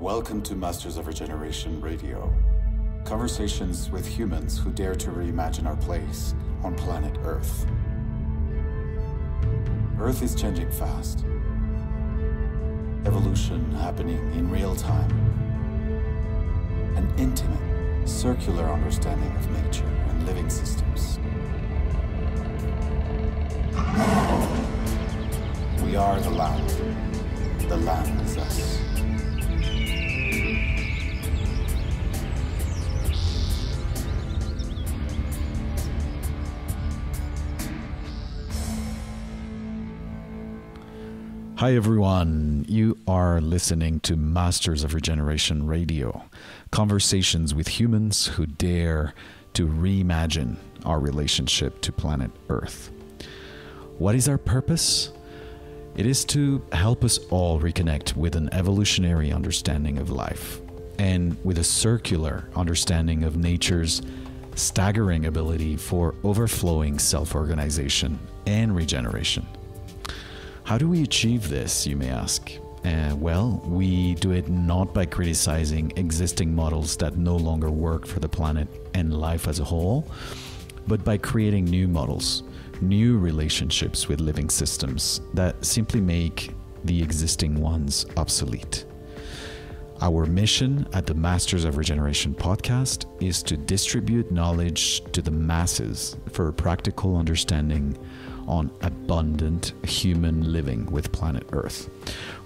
Welcome to Masters of Regeneration Radio. Conversations with humans who dare to reimagine our place on planet Earth. Earth is changing fast. Evolution happening in real time. An intimate, circular understanding of nature and living systems. We are the land. The land is us. Hi, everyone. You are listening to Masters of Regeneration Radio conversations with humans who dare to reimagine our relationship to planet Earth. What is our purpose? It is to help us all reconnect with an evolutionary understanding of life and with a circular understanding of nature's staggering ability for overflowing self organization and regeneration. How do we achieve this, you may ask? Uh, well, we do it not by criticizing existing models that no longer work for the planet and life as a whole, but by creating new models, new relationships with living systems that simply make the existing ones obsolete. Our mission at the Masters of Regeneration podcast is to distribute knowledge to the masses for a practical understanding on abundant human living with planet Earth.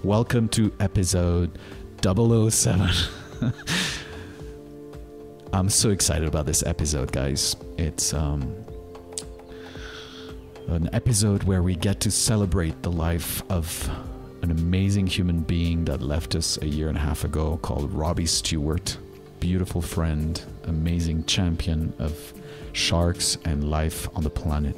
Welcome to episode 007. I'm so excited about this episode, guys. It's um, an episode where we get to celebrate the life of an amazing human being that left us a year and a half ago called Robbie Stewart. Beautiful friend, amazing champion of sharks and life on the planet.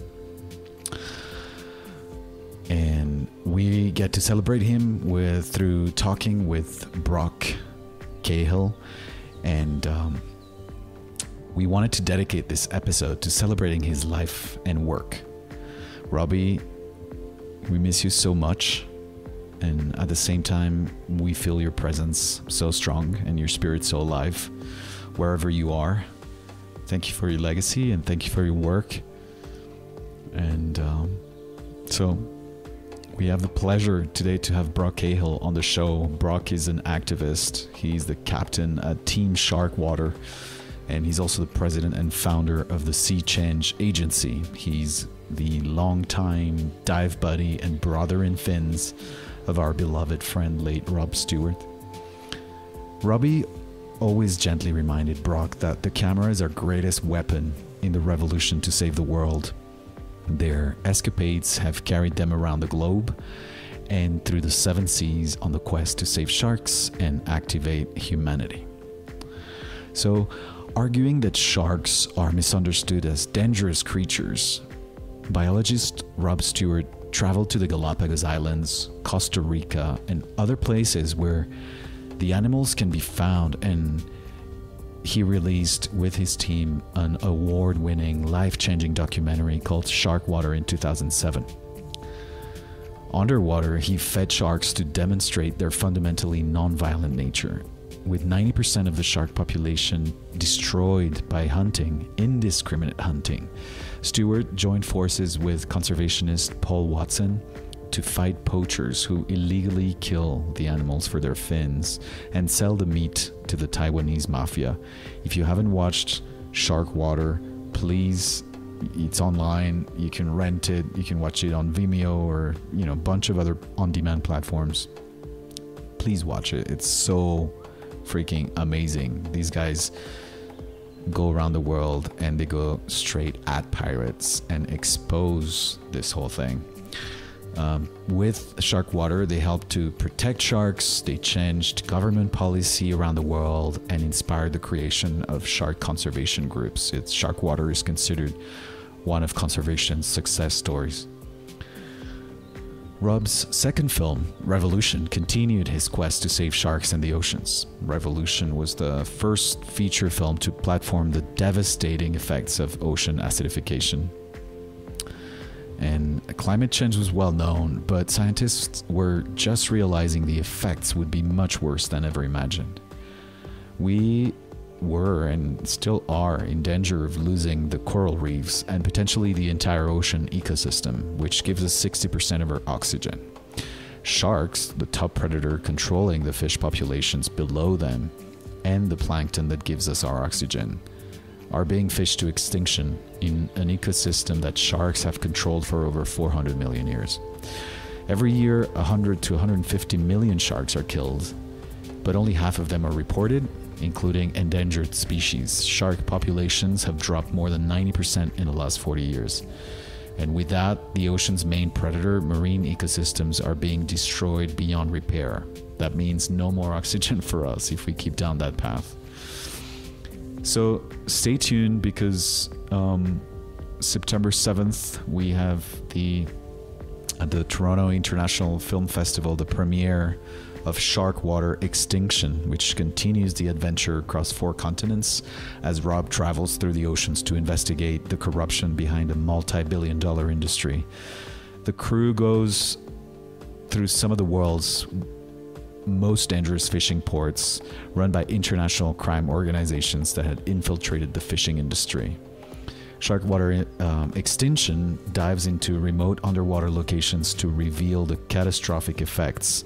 And we get to celebrate him with through talking with Brock Cahill, and um, we wanted to dedicate this episode to celebrating his life and work. Robbie, we miss you so much. And at the same time, we feel your presence so strong and your spirit so alive wherever you are. Thank you for your legacy and thank you for your work. And um, so, we have the pleasure today to have Brock Cahill on the show. Brock is an activist, he's the captain at Team Sharkwater, and he's also the president and founder of the Sea Change Agency. He's the longtime dive buddy and brother in fins of our beloved friend, late Rob Stewart. Robbie always gently reminded Brock that the camera is our greatest weapon in the revolution to save the world. Their escapades have carried them around the globe and through the seven seas on the quest to save sharks and activate humanity. So, arguing that sharks are misunderstood as dangerous creatures, biologist Rob Stewart traveled to the Galapagos Islands, Costa Rica, and other places where the animals can be found and he released with his team an award winning, life changing documentary called Sharkwater in 2007. Underwater, he fed sharks to demonstrate their fundamentally non-violent nature. With 90% of the shark population destroyed by hunting, indiscriminate hunting, Stewart joined forces with conservationist Paul Watson to fight poachers who illegally kill the animals for their fins and sell the meat to the Taiwanese mafia. If you haven't watched Sharkwater, please it's online. You can rent it. You can watch it on Vimeo or, you know, a bunch of other on-demand platforms. Please watch it. It's so freaking amazing. These guys go around the world and they go straight at pirates and expose this whole thing. Um, with Sharkwater, they helped to protect sharks, they changed government policy around the world, and inspired the creation of shark conservation groups. It's, Sharkwater is considered one of conservation's success stories. Rob's second film, Revolution, continued his quest to save sharks in the oceans. Revolution was the first feature film to platform the devastating effects of ocean acidification And climate change was well known, but scientists were just realizing the effects would be much worse than ever imagined. We were and still are in danger of losing the coral reefs and potentially the entire ocean ecosystem, which gives us 60% of our oxygen. Sharks, the top predator controlling the fish populations below them, and the plankton that gives us our oxygen, are being fished to extinction in an ecosystem that sharks have controlled for over 400 million years. Every year, 100 to 150 million sharks are killed, but only half of them are reported including endangered species. Shark populations have dropped more than 90% in the last 40 years. And with that, the ocean's main predator, marine ecosystems, are being destroyed beyond repair. That means no more oxygen for us if we keep down that path. So stay tuned because um, September 7th, we have the at the Toronto International Film Festival, the premiere of Sharkwater extinction, which continues the adventure across four continents as Rob travels through the oceans to investigate the corruption behind a multi billion dollar industry. The crew goes through some of the world's most dangerous fishing ports run by international crime organizations that had infiltrated the fishing industry. Sharkwater um, extinction dives into remote underwater locations to reveal the catastrophic effects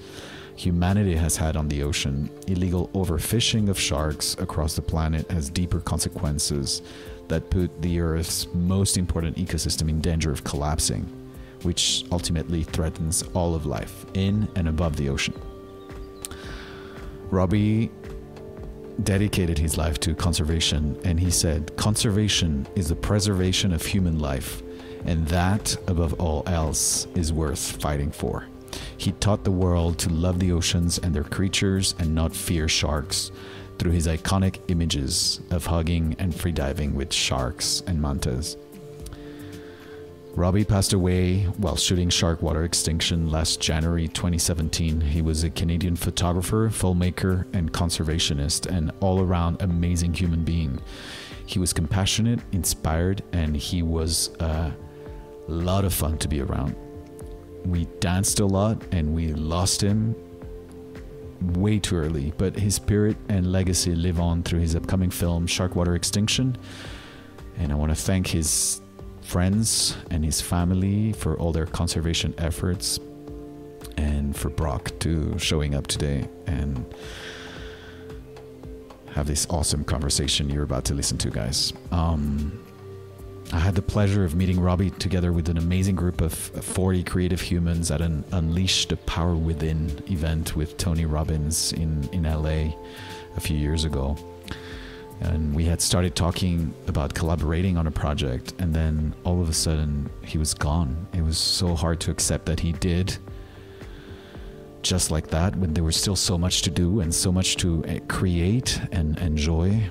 humanity has had on the ocean, illegal overfishing of sharks across the planet has deeper consequences that put the Earth's most important ecosystem in danger of collapsing, which ultimately threatens all of life in and above the ocean. Robbie dedicated his life to conservation, and he said, Conservation is the preservation of human life, and that, above all else, is worth fighting for. He taught the world to love the oceans and their creatures and not fear sharks through his iconic images of hugging and freediving with sharks and mantas. Robbie passed away while shooting Sharkwater extinction last January 2017. He was a Canadian photographer, filmmaker, and conservationist, and all around amazing human being. He was compassionate, inspired, and he was a lot of fun to be around we danced a lot and we lost him way too early, but his spirit and legacy live on through his upcoming film Sharkwater Extinction. And I want to thank his friends and his family for all their conservation efforts and for Brock to showing up today and have this awesome conversation you're about to listen to, guys. Um, I had the pleasure of meeting Robbie together with an amazing group of 40 creative humans at an Unleash the Power Within event with Tony Robbins in, in LA a few years ago. And we had started talking about collaborating on a project, and then all of a sudden he was gone. It was so hard to accept that he did just like that when there was still so much to do and so much to eh, create and enjoy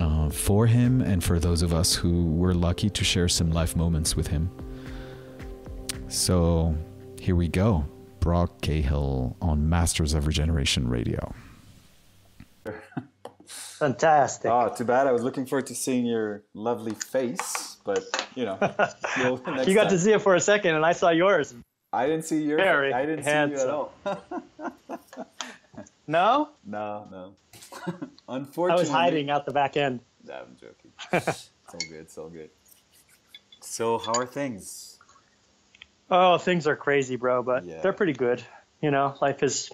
uh, for him and for those of us who were lucky to share some life moments with him. So here we go Brock Cahill on Masters of Regeneration Radio. Fantastic. Oh, too bad. I was looking forward to seeing your lovely face, but you know, you got time. to see it for a second, and I saw yours. I didn't see your. Very I didn't handsome. see you at all. no. No, no. Unfortunately, I was hiding out the back end. Nah, I'm joking. it's all good. It's all good. So, how are things? Oh, things are crazy, bro, but yeah. they're pretty good. You know, life is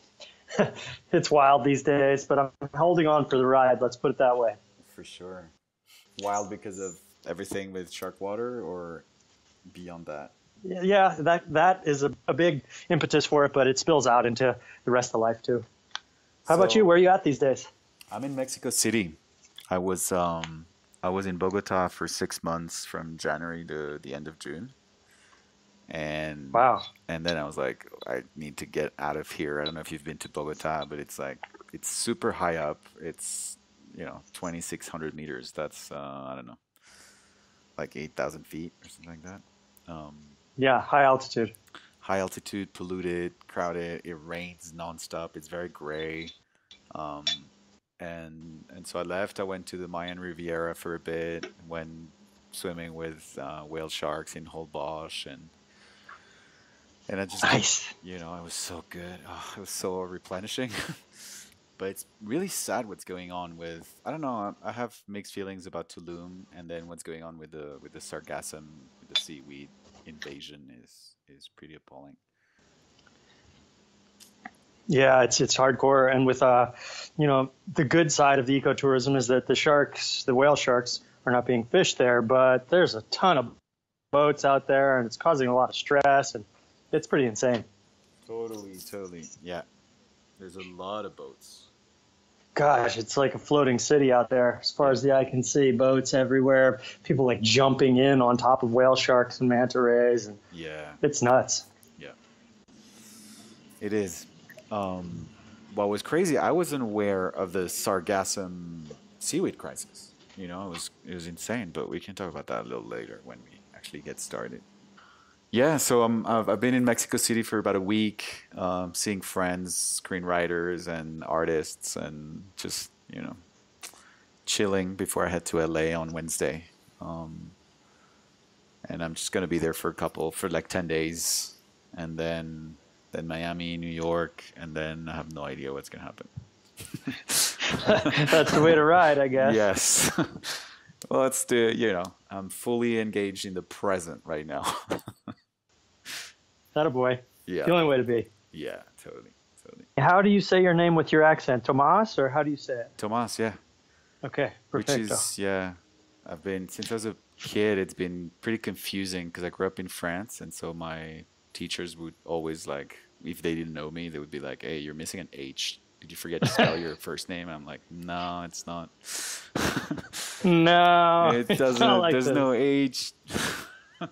it's wild these days, but I'm holding on for the ride. Let's put it that way. For sure. Wild because of everything with Sharkwater, or beyond that. Yeah, that that is a, a big impetus for it, but it spills out into the rest of life too. How so, about you? Where are you at these days? I'm in Mexico City. I was um, I was in Bogota for six months from January to the end of June. And wow. And then I was like, I need to get out of here. I don't know if you've been to Bogota, but it's like it's super high up. It's you know 2,600 meters. That's uh, I don't know, like 8,000 feet or something like that. Um, yeah, high altitude. High altitude, polluted, crowded. It rains nonstop. It's very gray. Um, and and so I left. I went to the Mayan Riviera for a bit. Went swimming with uh, whale sharks in Holbox and and I just nice. you know it was so good. Oh, it was so replenishing. but it's really sad what's going on with I don't know. I have mixed feelings about Tulum, and then what's going on with the with the sargassum, with the seaweed invasion is is pretty appalling. Yeah, it's it's hardcore, and with uh, you know, the good side of the ecotourism is that the sharks, the whale sharks, are not being fished there, but there's a ton of boats out there, and it's causing a lot of stress, and it's pretty insane. Totally, totally, yeah. There's a lot of boats. Gosh, it's like a floating city out there, as far as the eye can see. Boats everywhere, people like jumping in on top of whale sharks and manta rays, and yeah, it's nuts. Yeah, it is. Um, what was crazy, I wasn't aware of the sargassum seaweed crisis. You know, it was it was insane. But we can talk about that a little later when we actually get started. Yeah, so I've, I've been in Mexico City for about a week, um, seeing friends, screenwriters, and artists, and just you know, chilling before I head to LA on Wednesday. Um, and I'm just gonna be there for a couple for like ten days, and then then Miami, New York, and then I have no idea what's gonna happen. That's the way to ride, I guess. Yes. well, it's the you know I'm fully engaged in the present right now. that a boy. Yeah. The only way to be. Yeah, totally, totally. How do you say your name with your accent, Tomas, or how do you say it? Tomas, yeah. Okay, perfecto. Which is yeah, I've been since I was a kid. It's been pretty confusing because I grew up in France, and so my teachers would always like, if they didn't know me, they would be like, "Hey, you're missing an H. Did you forget to spell your first name?" I'm like, "No, it's not. no, it doesn't. Like there's this. no H."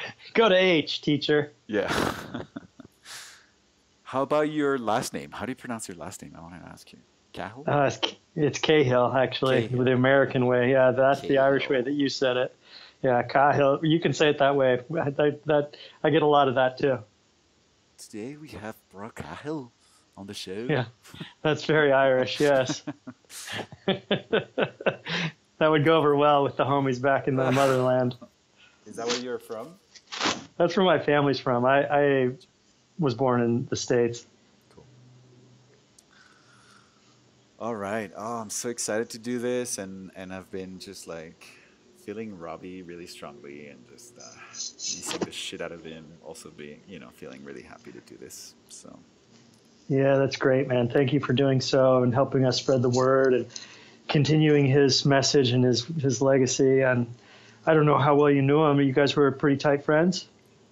Go to H, teacher. Yeah. How about your last name? How do you pronounce your last name? I want to ask you. Cahill? Uh, it's, it's Cahill, actually, Cahill. the American way. Yeah, that's Cahill. the Irish way that you said it. Yeah, Cahill. You can say it that way. That, that I get a lot of that too. Today we have Brock Cahill on the show. Yeah, that's very Irish. Yes, that would go over well with the homies back in the motherland. Is that where you're from? That's where my family's from. I, I was born in the states. Cool. All right. Oh, I'm so excited to do this, and and I've been just like feeling Robbie really strongly and just uh, missing the shit out of him. Also being, you know, feeling really happy to do this. So. Yeah, that's great, man. Thank you for doing so and helping us spread the word and continuing his message and his his legacy. And I don't know how well you knew him. You guys were pretty tight friends.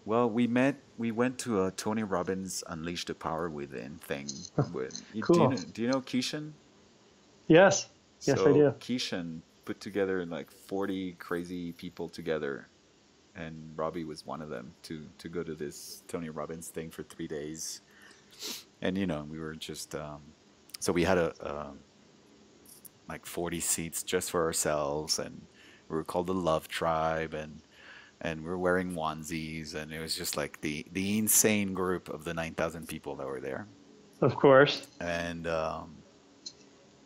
Well, we met. We went to a Tony Robbins Unleash the Power Within thing. With, cool. Do you know, do you know Kishan? Yes. Yes, so I do. Kishan put together like 40 crazy people together and Robbie was one of them to to go to this Tony Robbins thing for three days, and you know we were just um, so we had a, a like forty seats just for ourselves, and we were called the Love Tribe, and and we are wearing onesies, and it was just like the the insane group of the nine thousand people that were there. Of course. And um,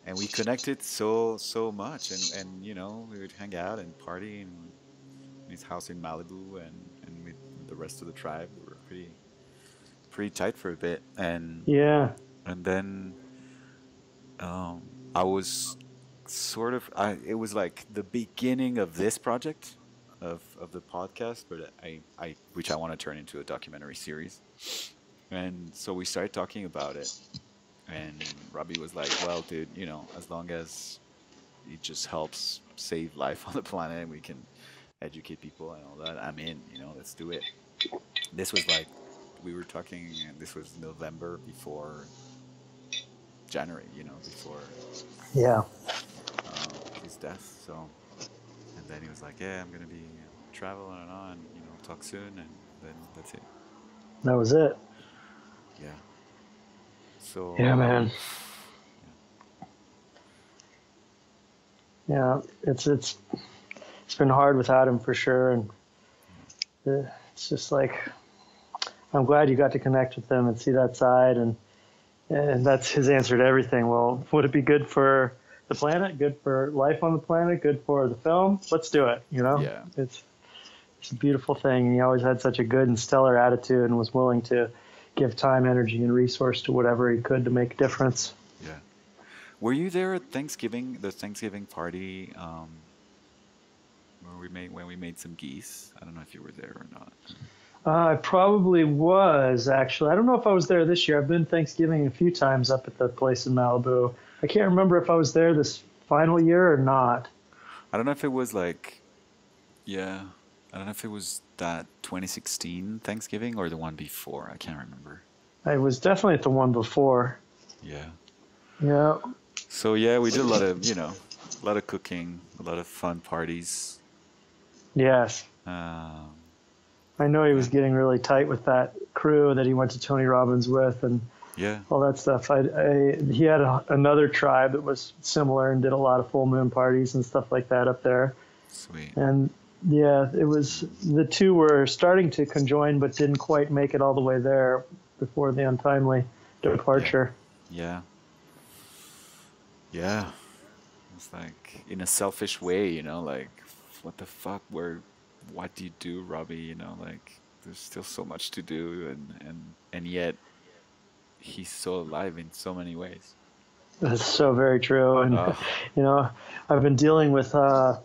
and we connected so so much and and you know we would hang out and party in his house in Malibu and and with the rest of the tribe we were pretty pretty tight for a bit and yeah and then um, I was sort of I it was like the beginning of this project of of the podcast but I I which I want to turn into a documentary series and so we started talking about it and Robbie was like, well, dude, you know, as long as it just helps save life on the planet and we can educate people and all that, I'm in, you know, let's do it. This was like, we were talking, and this was November before January, you know, before yeah uh, his death. So, then he was like, yeah, I'm gonna be traveling and on, you know, talk soon, and then that's it. That was it. Yeah. So yeah, man. Yeah, it's it's it's been hard without him for sure, and uh, it's just like I'm glad you got to connect with him and see that side, and and that's his answer to everything. Well, would it be good for the planet? Good for life on the planet? Good for the film? Let's do it. You know, yeah. It's it's a beautiful thing. And he always had such a good and stellar attitude and was willing to give time, energy, and resource to whatever he could to make a difference. Yeah. Were you there at Thanksgiving, the Thanksgiving party, um, where we made when we made some geese? I don't know if you were there or not. Uh, I probably was actually. I don't know if I was there this year. I've been Thanksgiving a few times up at the place in Malibu. I can't remember if I was there this final year or not. I don't know if it was like, yeah, I don't know if it was that 2016 Thanksgiving or the one before. I can't remember. It was definitely the one before. Yeah. Yeah. So yeah, we did a lot of you know, a lot of cooking, a lot of fun parties. Yes. Um, I know he was getting really tight with that crew that he went to Tony Robbins with, and yeah. all that stuff. I, I he had a, another tribe that was similar and did a lot of full moon parties and stuff like that up there. Sweet. And yeah, it was the two were starting to conjoin, but didn't quite make it all the way there before the untimely departure. Yeah. Yeah. It's like in a selfish way, you know, like what the fuck? Where? What do you do, Robbie? You know, like there's still so much to do, and and and yet he's so alive in so many ways. That's so very true. And Oh. you know, I've been dealing with uh,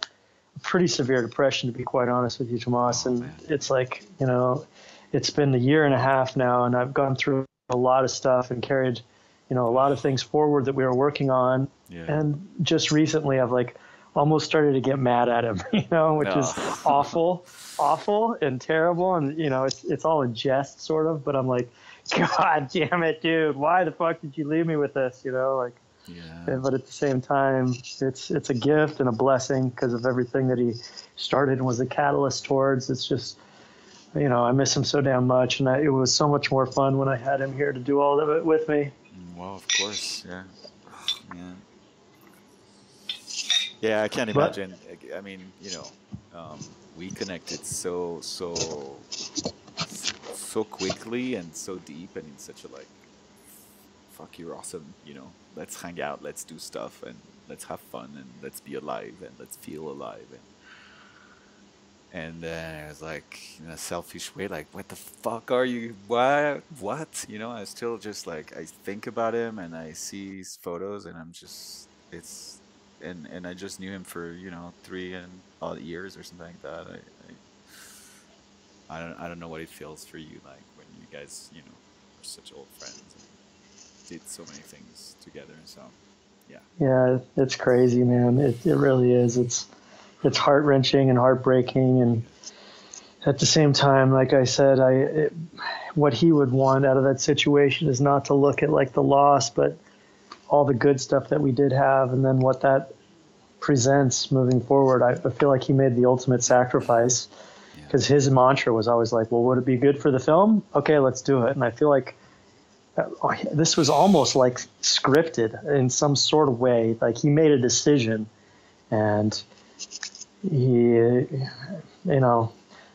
pretty severe depression, to be quite honest with you, Tomas. Oh, and man. it's like you know, it's been a year and a half now, and I've gone through a lot of stuff and carried, you know, a lot of things forward that we were working on. Yeah. And just recently, I've like almost started to get mad at him, you know, which is Oh. awful, awful and terrible. And you know, it's it's all in jest, sort of. But I'm like, God damn it, dude! Why the fuck did you leave me with this? You know, like. yeah. But at the same time, it's it's a gift and a blessing because of everything that he started and was a catalyst towards. It's just, you know, I miss him so damn much, and I, it was so much more fun when I had him here to do all of it with me. Well, of course, yeah. Yeah. Yeah, I can't But- imagine. I mean, you know, um, we connected so so so quickly and so deep and in such a like, fuck, you're awesome. You know, let's hang out, let's do stuff, and let's have fun, and let's be alive, and let's feel alive, and and then I was like, in a selfish way, like, what the fuck are you? What? What? You know, I still just like, I think about him and I see his photos and I'm just, it's, and and I just knew him for you know three and odd years or something like that. I, I, don't, I don't know what it feels for you like when you guys, you know, are such old friends and did so many things together. So, yeah. Yeah, it's crazy, man. It it really is. It's it's heart wrenching and heartbreaking, and at the same time, like I said, I it, what he would want out of that situation is not to look at like the loss, but all the good stuff that we did have, and then what that presents moving forward. I, I feel like he made the ultimate sacrifice Yeah. because his mantra was always like, "Well, would it be good for the film? Okay, let's do it." And I feel like uh, this was almost like scripted in some sort of way. Like he made a decision, and he, you know,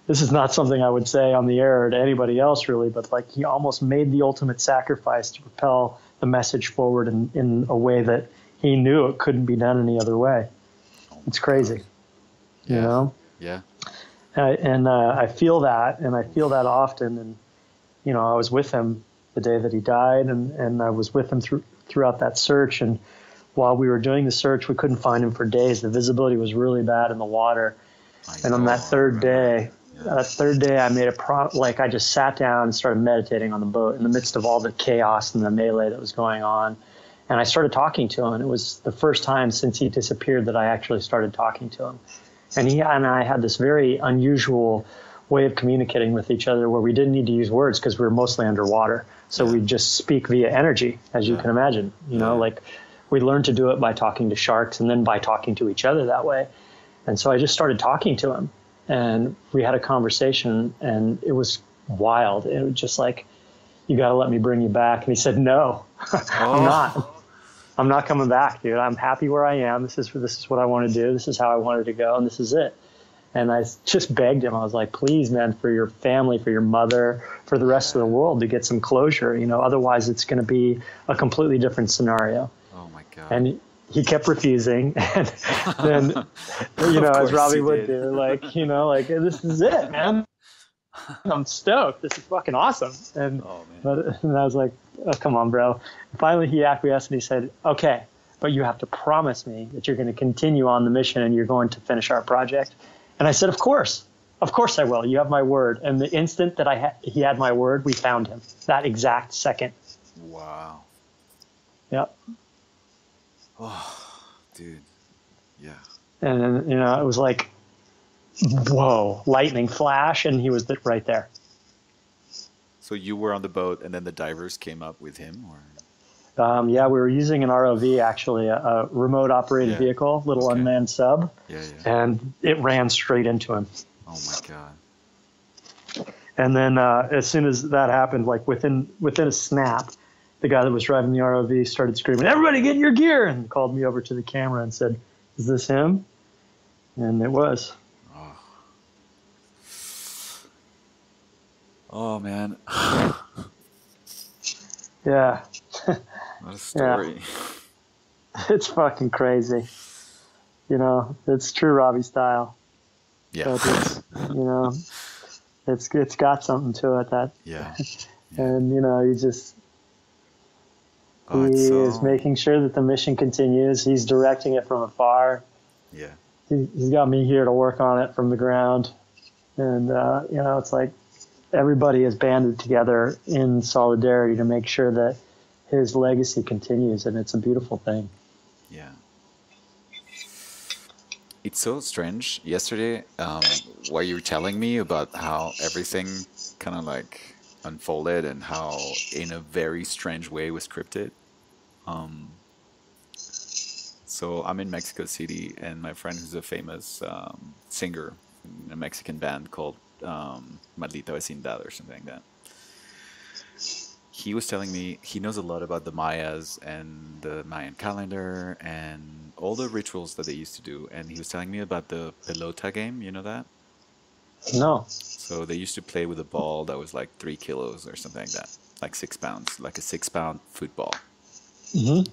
this is not something I would say on the air to anybody else really, but like he almost made the ultimate sacrifice to propel the message forward in, in a way that he knew it couldn't be done any other way. It's crazy, you Yeah. know. Yeah. I, and uh, I feel that, and I feel that often. And you know, I was with him the day that he died, and, and I was with him through, throughout that search. And while we were doing the search, we couldn't find him for days. The visibility was really bad in the water. I And on that third day, that third day, I made a pro. Like I just sat down and started meditating on the boat in the midst of all the chaos and the melee that was going on. And I started talking to him. And it was the first time since he disappeared that I actually started talking to him. And he and I had this very unusual way of communicating with each other where we didn't need to use words because we were mostly underwater. So Yeah. we'd just speak via energy, as you Yeah. can imagine. You know, Yeah. like we learned to do it by talking to sharks and then by talking to each other that way. And so I just started talking to him and we had a conversation and it was wild. It was just like, you got to let me bring you back. And he said, no, Oh. I'm not. I'm not coming back, dude. I'm happy where I am. This is this is what I want to do. This is how I wanted to go, and this is it. And I just begged him. I was like, please, man, for your family, for your mother, for the rest of the world, to get some closure. You know, otherwise it's going to be a completely different scenario. Oh my god. And he kept refusing, and then you know, as Robbie would do, like you know, like this is it, man. I'm stoked. This is fucking awesome. And, oh, but, and I was like, oh, come on, bro. And finally, he acquiesced and he said, okay, but you have to promise me that you're going to continue on the mission and you're going to finish our project. And I said, of course. Of course I will. You have my word. And the instant that I ha- he had my word, we found him. That exact second. Wow. Yep. Oh, dude. Yeah. And then, you know, it was like, whoa, lightning flash, and he was right there. So you were on the boat, and then the divers came up with him, or? Um, yeah, we were using an ROV actually, a, a remote operated yeah. vehicle, little okay. unmanned sub, yeah, yeah. and it ran straight into him. Oh my god! And then uh, as soon as that happened, like within within a snap, the guy that was driving the ROV started screaming, "Everybody, get in your gear!" and called me over to the camera and said, "Is this him?" And it was. Oh man. yeah. What a story. Yeah. It's fucking crazy. You know, it's true Robbie style. Yeah. It's, you know, it's it's got something to it that. Yeah. yeah. And you know, he just oh, he so... is making sure that the mission continues. He's directing it from afar. Yeah. He, he's got me here to work on it from the ground, and uh, you know, it's like everybody has banded together in solidarity to make sure that his legacy continues, and it's a beautiful thing. Yeah. It's so strange. Yesterday, um, what you were telling me about how everything kind of like unfolded and how, in a very strange way, was scripted. Um, so I'm in Mexico City, and my friend, who's a famous um, singer in a Mexican band called um, Maldita Vecindad or something like that he was telling me he knows a lot about the Mayas and the Mayan calendar and all the rituals that they used to do. And he was telling me about the pelota game. You know that? No. So they used to play with a ball that was like three kilos or something like that, like six pounds, like a six pound football. Mm-hmm.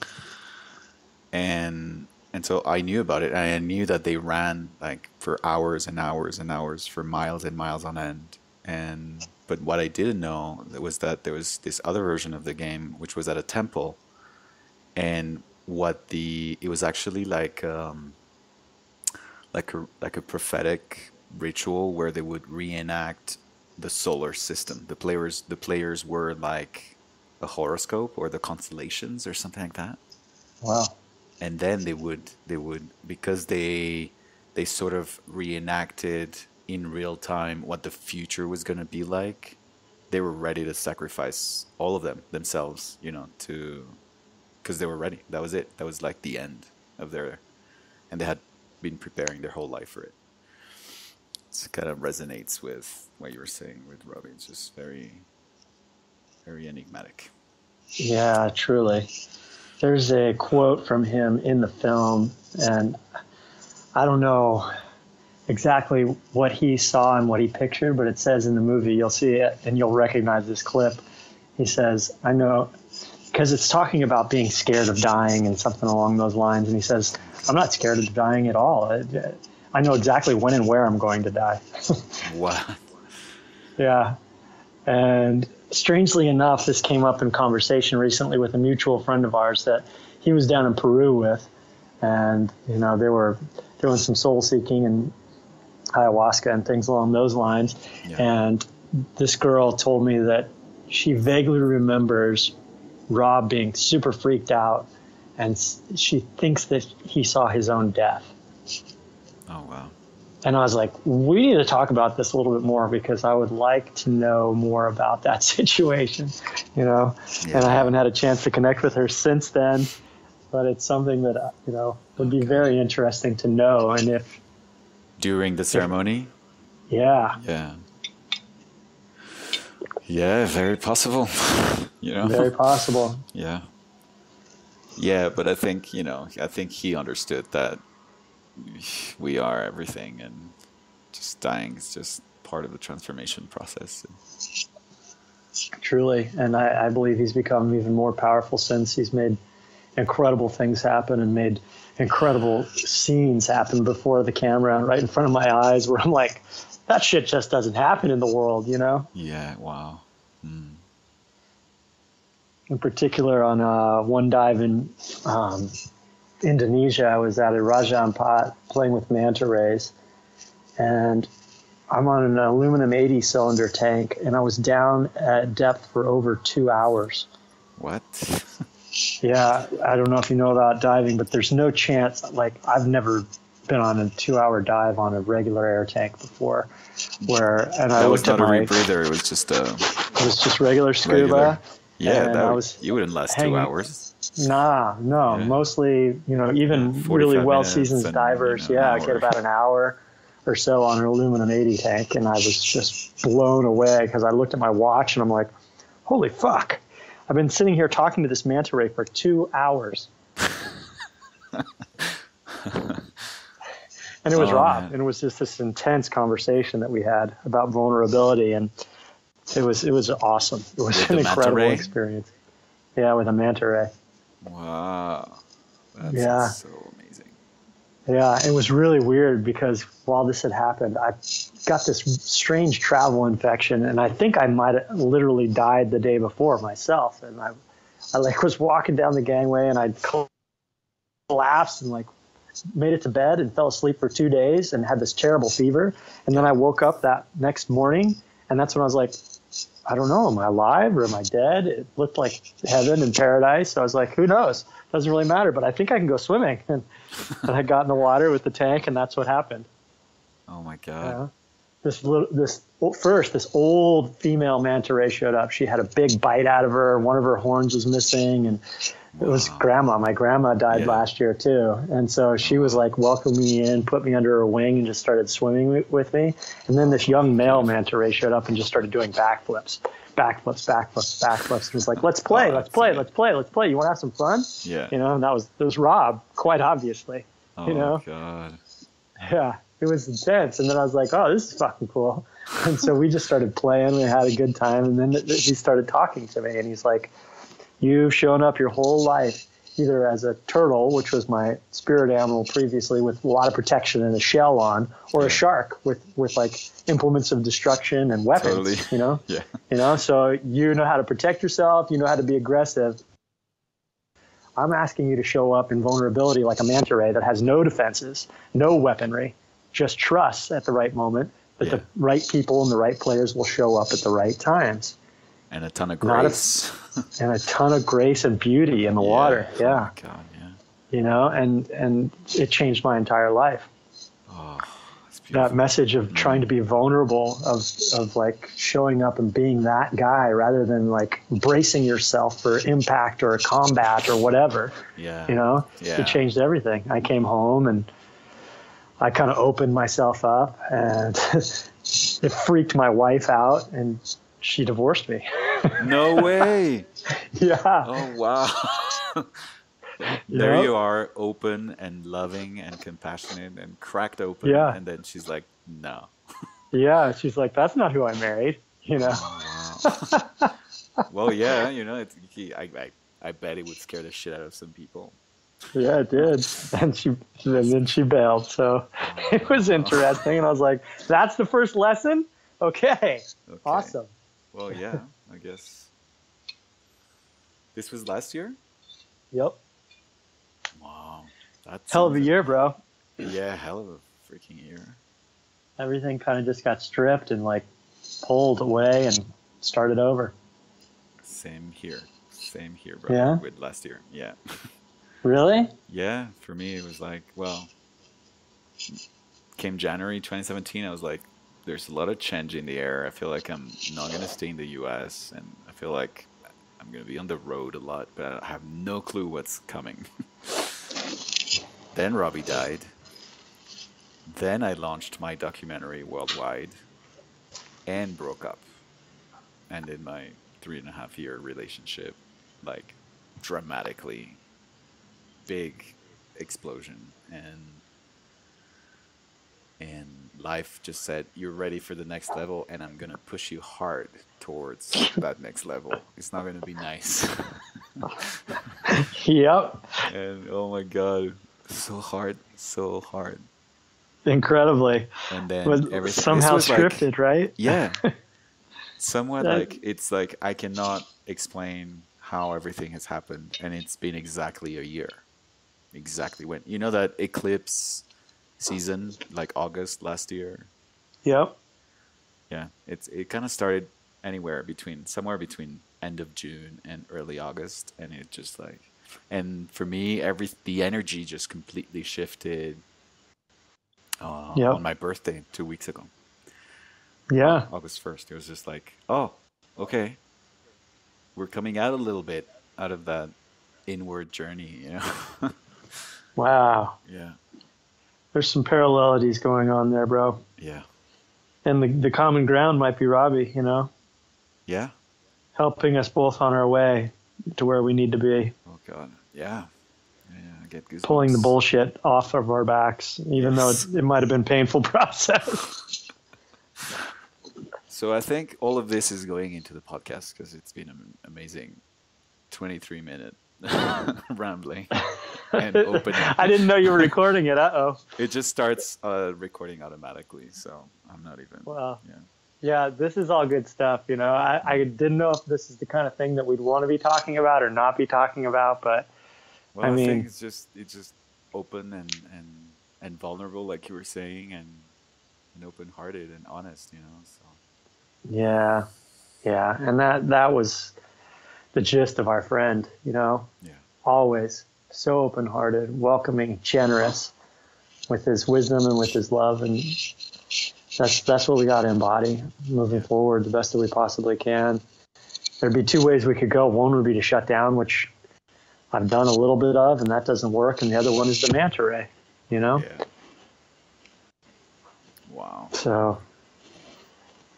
And and so I knew about it. And I knew that they ran like for hours and hours and hours for miles and miles on end. And but what I didn't know was that there was this other version of the game, which was at a temple, and what the it was actually like um, like a like a prophetic ritual where they would reenact the solar system. The players the players were like a horoscope or the constellations or something like that. Wow. And then they would they would because they they sort of reenacted in real time what the future was going to be like, they were ready to sacrifice all of them themselves, you know, to because they were ready. That was it. That was like the end of their, and they had been preparing their whole life for it. It kind of resonates with what you were saying with Robbie. It's just very, very enigmatic. Yeah, truly. There's a quote from him in the film, and I don't know exactly what he saw and what he pictured, but it says in the movie, you'll see it and you'll recognize this clip. He says, I know, because it's talking about being scared of dying and something along those lines. And he says, I'm not scared of dying at all. I know exactly when and where I'm going to die. what? Yeah. And strangely enough, this came up in conversation recently with a mutual friend of ours that he was down in Peru with. And, you know, they were doing some soul seeking and ayahuasca and things along those lines. Yeah. And this girl told me that she vaguely remembers Rob being super freaked out and she thinks that he saw his own death. Oh, wow. And I was like, we need to talk about this a little bit more because I would like to know more about that situation, you know. Yeah. And I haven't had a chance to connect with her since then, but it's something that, uh, you know, would be very interesting to know. And if during the ceremony? Yeah. Yeah. Yeah, very possible. you know. Very possible. yeah. Yeah, but I think, you know, I think he understood that we are everything and just dying is just part of the transformation process. Truly. And I, I believe he's become even more powerful since he's made incredible things happen and made incredible scenes happen before the camera right in front of my eyes where I'm like, that shit just doesn't happen in the world, you know? Yeah, wow. Mm. In particular, on uh, one dive in um, Indonesia, I was at a Raja Ampat playing with manta rays, and I'm on an aluminum 80 cylinder tank, and I was down at depth for over two hours. What? yeah, I don't know if you know about diving, but there's no chance. Like I've never been on a two-hour dive on a regular air tank before, where and that I was looked not at a rebreather. It was just a It was just regular scuba. regular. Yeah, that was you wouldn't last hanging- two hours. Nah, no. Yeah. Mostly, you know, even really well seasoned divers, you know, an yeah, get hour. about an hour or so on an aluminum 80 tank. And I was just blown away because I looked at my watch and I'm like, holy fuck. I've been sitting here talking to this manta ray for two hours. and it was Oh, Rob. man. And it was just this intense conversation that we had about vulnerability. And it was, it was awesome. It was With an incredible experience. Yeah, with a manta ray. Wow. That's Yeah. so amazing. Yeah, it was really weird because while this had happened, I got this strange travel infection, and I think I might have literally died the day before myself. And I, I like was walking down the gangway, and I collapsed and like made it to bed and fell asleep for two days and had this terrible fever. And then I woke up that next morning, and that's when I was like, I don't know, am I alive or am I dead? It looked like heaven and paradise. So I was like, who knows? Doesn't really matter, but I think I can go swimming. And, and I got in the water with the tank, and that's what happened. Oh my you god. know? This little, this first, this old female manta ray showed up. She had a big bite out of her. One of her horns was missing, and it was Wow. grandma. My grandma died Yeah. last year too, and so she was like welcoming me in, put me under her wing, and just started swimming with me. And then this young male manta ray showed up and just started doing backflips, backflips, backflips, backflips. And was like, "Let's play, Oh, let's play, let's play, let's play. You want to have some fun?" Yeah. You know, and that was it was Rob, quite obviously. Oh you know? god. Yeah, it was intense. And then I was like, oh, this is fucking cool. And so we just started playing. We had a good time. And then th- th- he started talking to me. And he's like, you've shown up your whole life either as a turtle, which was my spirit animal previously with a lot of protection and a shell on, or a shark with, with like implements of destruction and weapons, Totally. you know? Yeah. You know, so you know how to protect yourself, you know how to be aggressive. I'm asking you to show up in vulnerability like a manta ray that has no defenses, no weaponry, just trust at the right moment that Yeah. the right people and the right players will show up at the right times. And a ton of a- grace. And a ton of grace and beauty in the water. Oh Yeah. my god, yeah. You know, and and it changed my entire life. Oh, that message of mm. trying to be vulnerable of of like showing up and being that guy rather than like bracing yourself for impact or a combat or whatever Yeah. you know Yeah. it changed everything i came home and i kind of opened myself up and it freaked my wife out and she divorced me No way. yeah Oh wow. there Yep. you are, open and loving and compassionate and cracked open. Yeah. And then she's like, no. yeah she's like that's not who i married you know Oh, well, yeah, you know, it's, I, I, I bet it would scare the shit out of some people. Yeah, it did. And she and then she bailed. So oh it was interesting. And I was like, that's the first lesson? Okay. Okay. Awesome. Well, yeah, I guess. This was last year? Yep. Wow. That's Hell of a year, bro. Yeah, hell of a freaking year. Everything kind of just got stripped and like pulled away and started over. Same here. Same here, bro. Yeah? With last year. Yeah. Really? Yeah, for me it was like, well, came January 2017, I was like, there's a lot of change in the air. I feel like I'm not gonna stay in the U.S. and I feel like I'm gonna be on the road a lot, but I have no clue what's coming. then Robbie died. Then I launched my documentary worldwide, and broke up, ended my three and a half year relationship, like dramatically big explosion and and life just said you're ready for the next level and i'm gonna push you hard towards that next level it's not gonna be nice Yep. and oh my god, so hard, so hard. Incredibly. And then Was everything somehow was like- scripted, right? yeah. Somewhat That- like it's like I cannot explain how everything has happened, and it's been exactly a year. Exactly when you know that eclipse season, like August last year. Yep. Yeah, it's it kind of started anywhere between somewhere between end of June and early August, and it just like, and for me, every the energy just completely shifted. Uh, Yep. On my birthday two weeks ago, Yeah. August first, it was just like, oh, okay, we're coming out a little bit out of that inward journey, you know. Wow. yeah, There's some parallelities going on there, bro. yeah, And the, the common ground might be Robbie, you know, yeah. helping us both on our way to where we need to be, Oh God, yeah, yeah. I get goosebumps. pulling the bullshit off of our backs, even Yes. though it, it might have been painful process. So I think all of this is going into the podcast because it's been an amazing 23 minute rambling and opening. I didn't know you were recording it. Uh oh. It just starts uh, recording automatically, so I'm not even. Wow. Yeah. Yeah, this is all good stuff. You know, I, I didn't know if this is the kind of thing that we'd want to be talking about or not be talking about, but Well, I I, mean- think it's just it's just open and and and vulnerable, like you were saying, and and open hearted and honest. You know. So yeah, yeah, and that that was the gist of our friend. You know, yeah. always so open-hearted, welcoming, generous, with his wisdom and with his love, and that's that's what we got to embody moving forward the best that we possibly can. There'd be two ways we could go. One would be to shut down, which I've done a little bit of, and that doesn't work. And the other one is the manta ray. You know, Yeah. Wow. so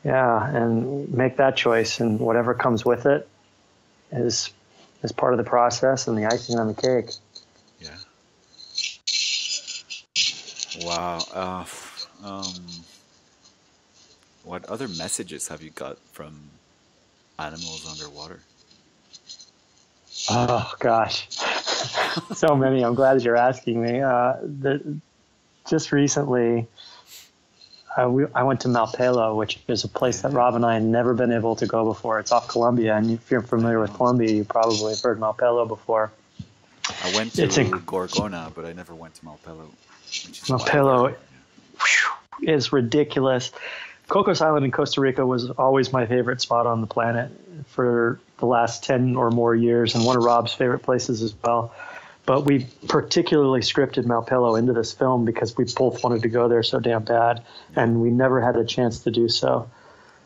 yeah, and make that choice, and whatever comes with it is is part of the process and the icing on the cake. Yeah. Wow. Uh, um, what other messages have you got from animals underwater? Oh gosh, so many. I'm glad you're asking me. Uh, the, just recently, uh, we, I went to Malpelo, which is a place that Rob and I had never been able to go before. It's off Colombia, and if you're familiar with Colombia, you probably have heard Malpelo before. I went to It's inc- Gorgona, but I never went to Malpelo. Malpelo-. Whew, is ridiculous. Cocos Island in Costa Rica was always my favorite spot on the planet for the last 10 or more years, and one of Rob's favorite places as well. But we particularly scripted Malpelo into this film because we both wanted to go there so damn bad, and we never had a chance to do so.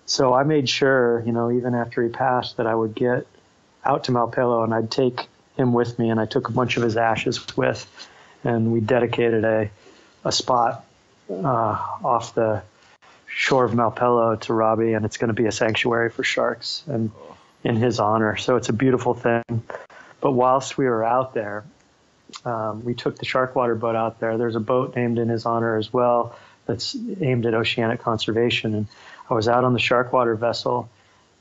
So I made sure, you know, even after he passed, that I would get out to Malpelo and I'd take him with me, and I took a bunch of his ashes with, and we dedicated a a spot uh, off the shore of Malpelo to Robbie, and it's going to be a sanctuary for sharks and in his honor. So it's a beautiful thing. But whilst we were out there, um, we took the Sharkwater boat out there. There's a boat named in his honor as well that's aimed at oceanic conservation. And I was out on the Sharkwater vessel,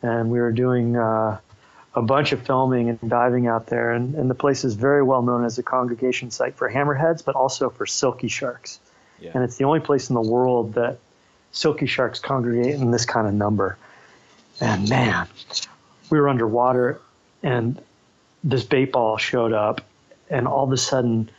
and we were doing uh, a bunch of filming and diving out there. And, and the place is very well known as a congregation site for hammerheads, but also for silky sharks Yeah. and it's the only place in the world that silky sharks congregate in this kind of number. And man, we were underwater, and this bait ball showed up, and all of a sudden,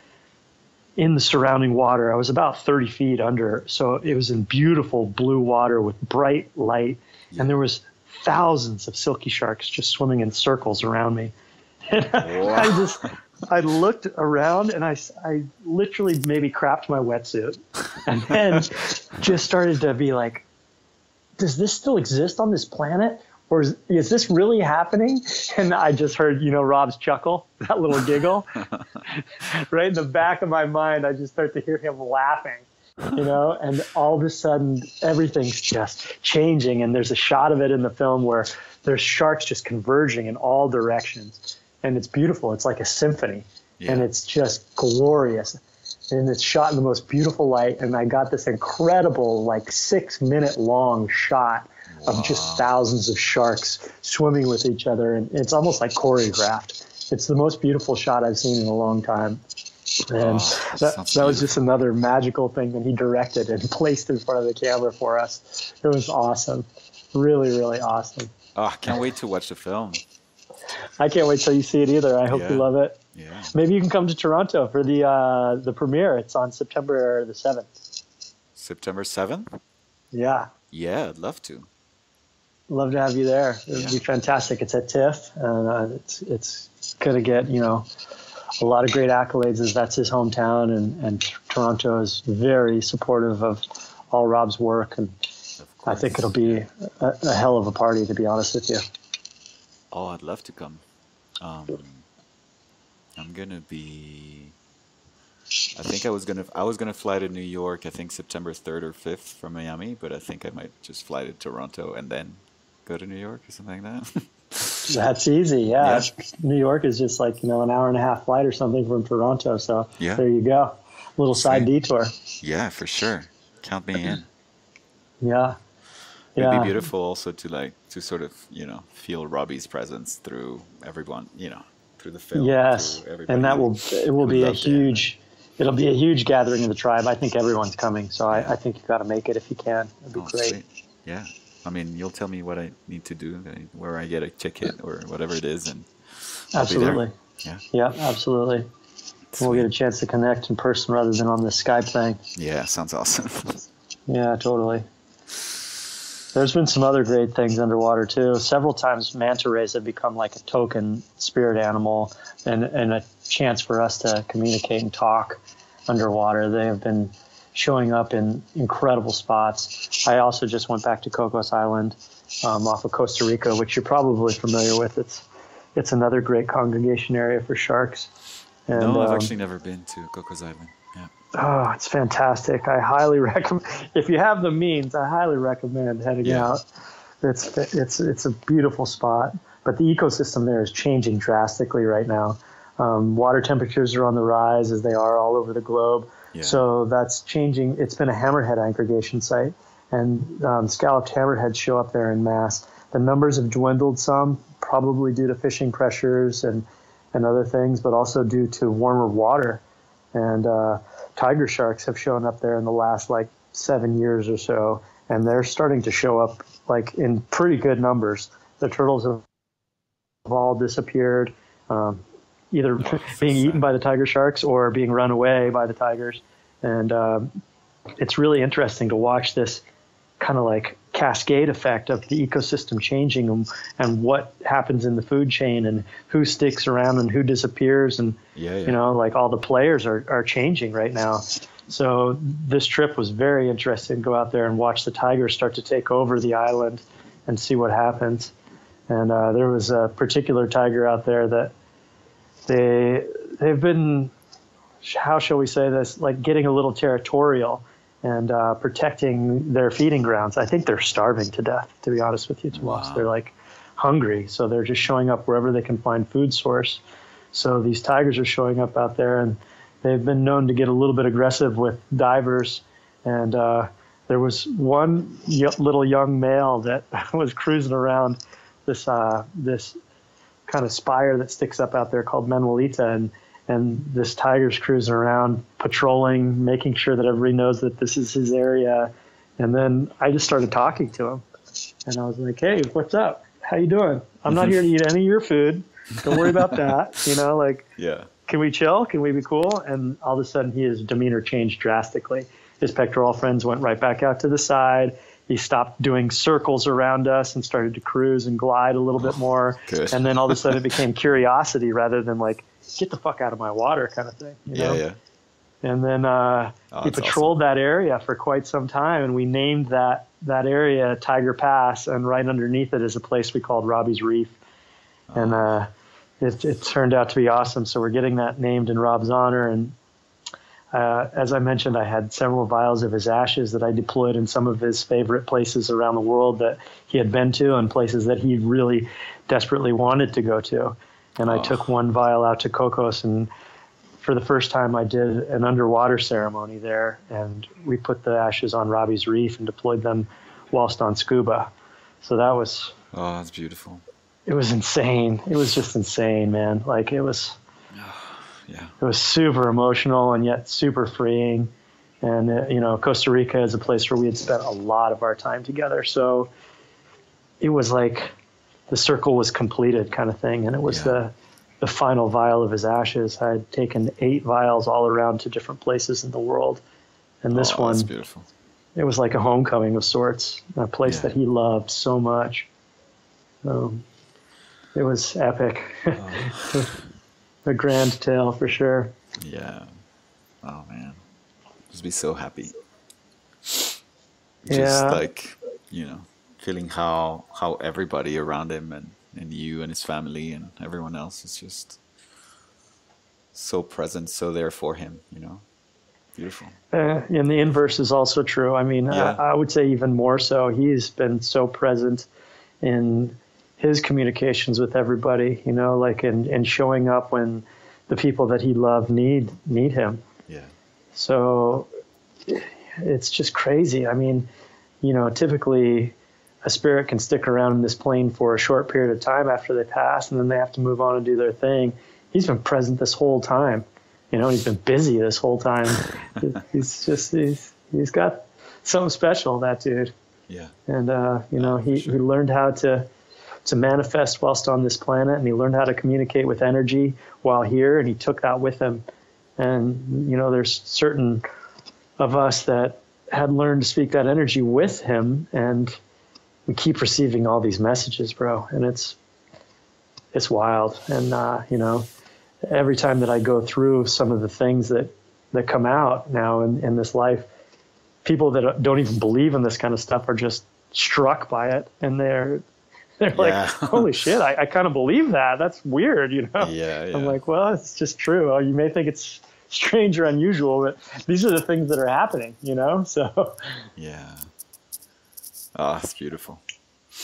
in the surrounding water, I was about 30 feet under, so it was in beautiful blue water with bright light, and there was thousands of silky sharks just swimming in circles around me. And I just, I looked around and I, I literally maybe crapped my wetsuit and then just started to be like, does this still exist on this planet? Or is, is this really happening? And I just heard, you know, Rob's chuckle, that little giggle. right in the back of my mind, I just start to hear him laughing, you know, and all of a sudden everything's just changing. And there's a shot of it in the film where there's sharks just converging in all directions. And it's beautiful. It's like a symphony and it's just glorious and it's shot in the most beautiful light and i got this incredible like six minute long shot of just thousands of sharks swimming with each other and it's almost like choreographed it's the most beautiful shot I've seen in a long time. And Oh, that, that was just another magical thing that he directed and placed in front of the camera for us. It was awesome. Really, really awesome. Oh, I can't wait to watch the film. I can't wait till you see it either. I hope you love it. Yeah. Maybe you can come to Toronto for the uh, the premiere. It's on September the seventh. September 7th? Yeah, Yeah, I'd love to. Love to have you there. It would Yeah. be fantastic. It's at TIFF, and uh, it's it's gonna get you know a lot of great accolades as that's his hometown, and and Toronto is very supportive of all Rob's work, and I think it'll be a, a hell of a party to be honest with you. Oh, I'd love to come. Um, I'm gonna be. I think I was gonna I was gonna fly to New York. I think September third or fifth from Miami, but I think I might just fly to Toronto and then go to New York or something like that. That's easy. Yeah. Yeah. New York is just like you know an hour and a half flight or something from Toronto. So Yeah. there you go, little side detour. yeah, for sure. Count me in. Yeah. It'd Yeah. be beautiful also to like to sort of you know feel Robbie's presence through everyone you know through the film. Yes, and that will it will be a huge. It'll be a huge gathering of the tribe. I think everyone's coming, so I, I think you got to make it if you can. It'd be Oh, great. sweet. Yeah. I mean, you'll tell me what I need to do, uh, where I get a ticket or whatever it is, and I'll. Absolutely. Yeah. Yeah, absolutely. We'll get a chance to connect in person rather than on this Skype thing. Yeah, sounds awesome. Yeah, totally. There's been some other great things underwater too. Several times manta rays have become like a token spirit animal and, and a chance for us to communicate and talk underwater. They have been showing up in incredible spots. I also just went back to Cocos Island um, off of Costa Rica, which you're probably familiar with. It's it's another great congregation area for sharks. And, no, I've um, actually never been to Cocos Island. Yeah. Oh, it's fantastic. I highly recommend. If you have the means, I highly recommend heading Yeah. out. It's it's it's a beautiful spot, but the ecosystem there is changing drastically right now. Um, water temperatures are on the rise as they are all over the globe. So that's changing. It's been a hammerhead aggregation site, and um, scalloped hammerheads show up there in mass. The numbers have dwindled some, probably due to fishing pressures and and other things, but also due to warmer water. And uh, tiger sharks have shown up there in the last like seven years or so, and they're starting to show up like in pretty good numbers. The turtles have all disappeared, um, either being eaten by the tiger sharks or being run away by the tigers. And um, it's really interesting to watch this kind of like cascade effect of the ecosystem changing and, and what happens in the food chain and who sticks around and who disappears and Yeah, yeah. you know like all the players are, are changing right now so this trip was very interesting go out there and watch the tigers start to take over the island and see what happens and uh, there was a particular tiger out there that they they've been how shall we say this like getting a little territorial and uh, protecting their feeding grounds i think they're starving to death to be honest with you Tomas. Wow. they're like hungry so they're just showing up wherever they can find food source so these tigers are showing up out there and they've been known to get a little bit aggressive with divers and uh, there was one y- little young male that was cruising around this uh, this kind of spire that sticks up out there called Manuelita, and and this tiger's cruising around, patrolling, making sure that everybody knows that this is his area. And then I just started talking to him, and I was like, "Hey, what's up? How you doing? I'm not here to eat any of your food. Don't worry about that. You know, like." yeah. can we chill? Can we be cool? And all of a sudden, his demeanor changed drastically. His pectoral fins went right back out to the side. He stopped doing circles around us and started to cruise and glide a little bit more. good. And then all of a sudden, it became curiosity rather than like, get the fuck out of my water kind of thing. You Yeah, know? yeah. And then uh, Oh, he patrolled that area for quite some time, and we named that that area Tiger Pass, and right underneath it is a place we called Robbie's Reef, and uh, it, it turned out to be awesome. So we're getting that named in Rob's honor, and uh, as I mentioned, I had several vials of his ashes that I deployed in some of his favorite places around the world that he had been to, and places that he really desperately wanted to go to. And I Oh. took one vial out to Cocos and for the first time, I did an underwater ceremony there, and we put the ashes on Robbie's reef and deployed them whilst on scuba. So that was Oh, that's beautiful. it was insane. It was just insane, man. Like it was, Yeah. it was super emotional and yet super freeing. And uh, you know, Costa Rica is a place where we had spent a lot of our time together, so it was like the circle was completed, kind of thing. And it was Yeah. the the final vial of his ashes. I had taken eight vials all around to different places in the world, and this oh, one beautiful. it was like a homecoming of sorts, a place Yeah. that he loved so much. Um, it was epic, Oh, a grand tale for sure. yeah. Oh man. Just be so happy. Just Yeah. like, you know, feeling how how everybody around him and, and you and his family and everyone else is just so present, so there for him, you know. Beautiful. Uh, and the inverse is also true. I mean, Yeah. I, I would say even more so. He's been so present in his communications with everybody, you know, like in, in showing up when the people that he loved need need him. Yeah. So it's just crazy. I mean, you know, typically a spirit can stick around in this plane for a short period of time after they pass, and then they have to move on and do their thing. He's been present this whole time. You know, he's been busy this whole time. he's just he's he's got something special, that dude. Yeah. And uh, you know, he, sure. he learned how to to manifest whilst on this planet, and he learned how to communicate with energy while here, and he took that with him. And you know, there's certain of us that had learned to speak that energy with him, and we keep receiving all these messages, bro, and it's it's wild. And uh, you know, every time that I go through some of the things that that come out now in, in this life, people that don't even believe in this kind of stuff are just struck by it, and they're they're Yeah. like, "Holy shit! I, I kind of believe that. That's weird," you know. Yeah, yeah. I'm like, well, it's just true. Oh, you may think it's strange or unusual, but these are the things that are happening, you know. So, Yeah. Oh, it's beautiful.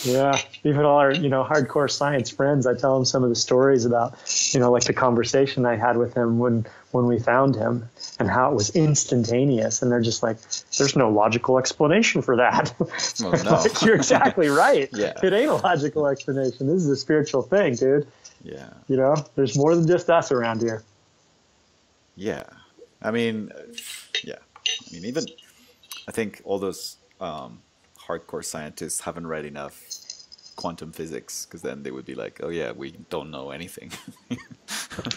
yeah, even all our you know hardcore science friends, I tell them some of the stories about you know like the conversation I had with him when when we found him and how it was instantaneous, and they're just like, there's no logical explanation for that. Well, no. Like, you're exactly right. Yeah. It ain't a logical explanation. This is a spiritual thing, dude. Yeah. You know, there's more than just us around here. Yeah. I mean, yeah. I mean, even I think all those um, hardcore scientists haven't read enough quantum physics because then they would be like, oh, yeah, we don't know anything.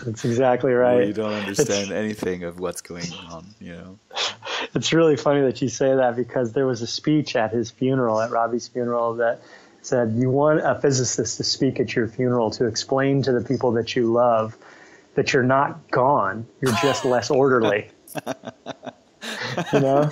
That's exactly right. we don't understand anything of what's going on, you know? It's really funny that you say that because there was a speech at his funeral, at Robbie's funeral, that said, You want a physicist to speak at your funeral to explain to the people that you love that you're not gone, you're just less orderly. you know?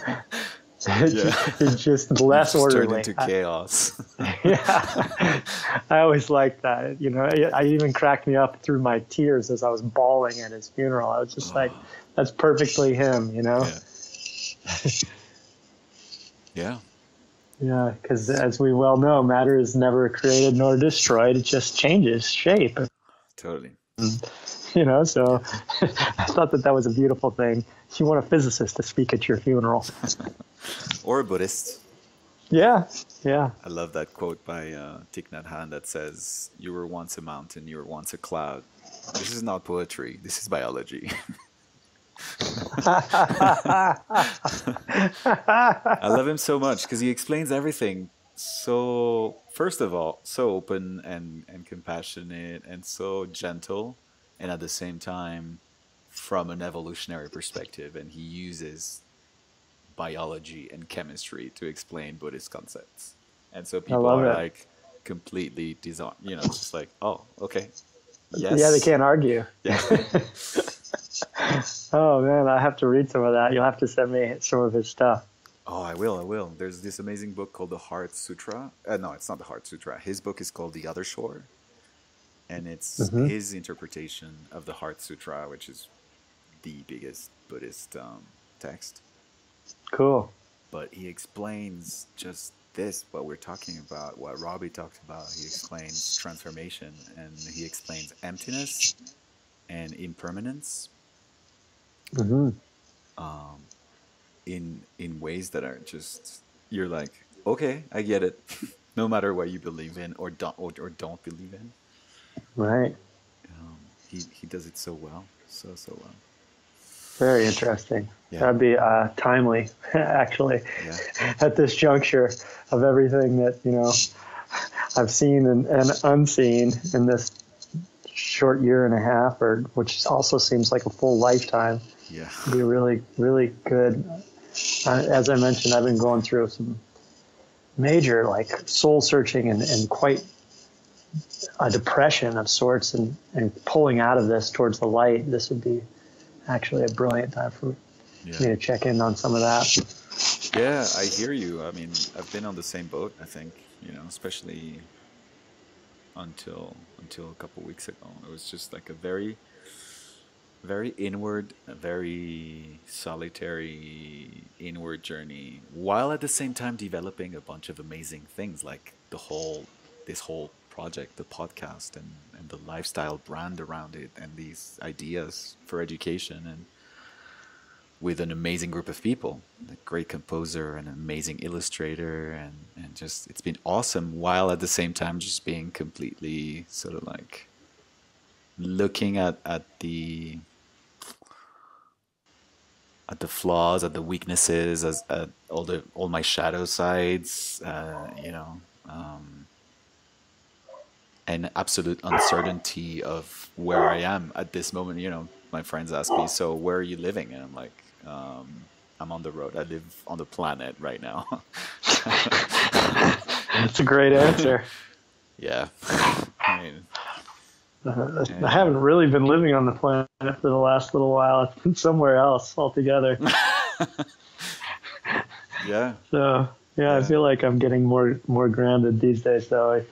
it's just less Just turned orderly. into I- chaos. yeah. I always liked that. You know, it, I even cracked me up through my tears as I was bawling at his funeral. I was just like, that's perfectly him, you know? yeah. yeah. Yeah, because as we well know, matter is never created nor destroyed. It just changes shape. Totally. Mm-hmm. You know, so I thought that that was a beautiful thing. You want a physicist to speak at your funeral. Or a Buddhist. Yeah, yeah. I love that quote by uh, Thich Nhat Hanh that says, "You were once a mountain, you were once a cloud." This is not poetry. This is biology. I love him so much because he explains everything so. First of all, so open and and compassionate and so gentle, and at the same time, from an evolutionary perspective, and he uses biology and chemistry to explain Buddhist concepts. And so people are it. like completely disarmed, you know, just like, oh, okay. Yes. Yeah, they can't argue. Yeah. Oh man, I have to read some of that. You'll have to send me some of his stuff. Oh, I will, I will. There's this amazing book called The Heart Sutra. Uh, no, it's not The Heart Sutra. His book is called The Other Shore. And it's Mhm. his interpretation of the Heart Sutra, which is the biggest Buddhist um, text. Cool. but he explains just this what we're talking about what robbie talked about he explains transformation and he explains emptiness and impermanence hmm um, in in ways that are just you're like okay i get it no matter what you believe in or don't or, or don't believe in Right. Um, he he does it so well, so so well. Very interesting. Yeah. That'd be uh, timely, actually, Yeah. at this juncture of everything that you know I've seen and, and unseen in this short year and a half, or which also seems like a full lifetime. Yeah. It'd be really, really good. Uh, as I mentioned, I've been going through some major like soul searching and, and quite a depression of sorts, and, and pulling out of this towards the light. This would be actually a brilliant time for me to check in on some of that. Yeah, I hear you. I mean, I've been on the same boat. I think you know, especially until until a couple weeks ago. It was just like a very, very inward, a very solitary inward journey, while at the same time developing a bunch of amazing things, like the whole this whole project, the podcast, and the lifestyle brand around it, and these ideas for education and with an amazing group of people, a great composer, an amazing illustrator, and, and just it's been awesome while at the same time just being completely sort of like looking at, at the at the flaws, at the weaknesses, as at all the all my shadow sides, uh, you know, um, and absolute uncertainty of where I am at this moment. You know, my friends ask me, "So where are you living?" And I'm like, um, "I'm on the road. I live on the planet right now." That's a great answer. yeah, I mean, Uh, I haven't really been living on the planet for the last little while. It's been somewhere else altogether. yeah, So yeah, I feel like I'm getting more more grounded these days. Though I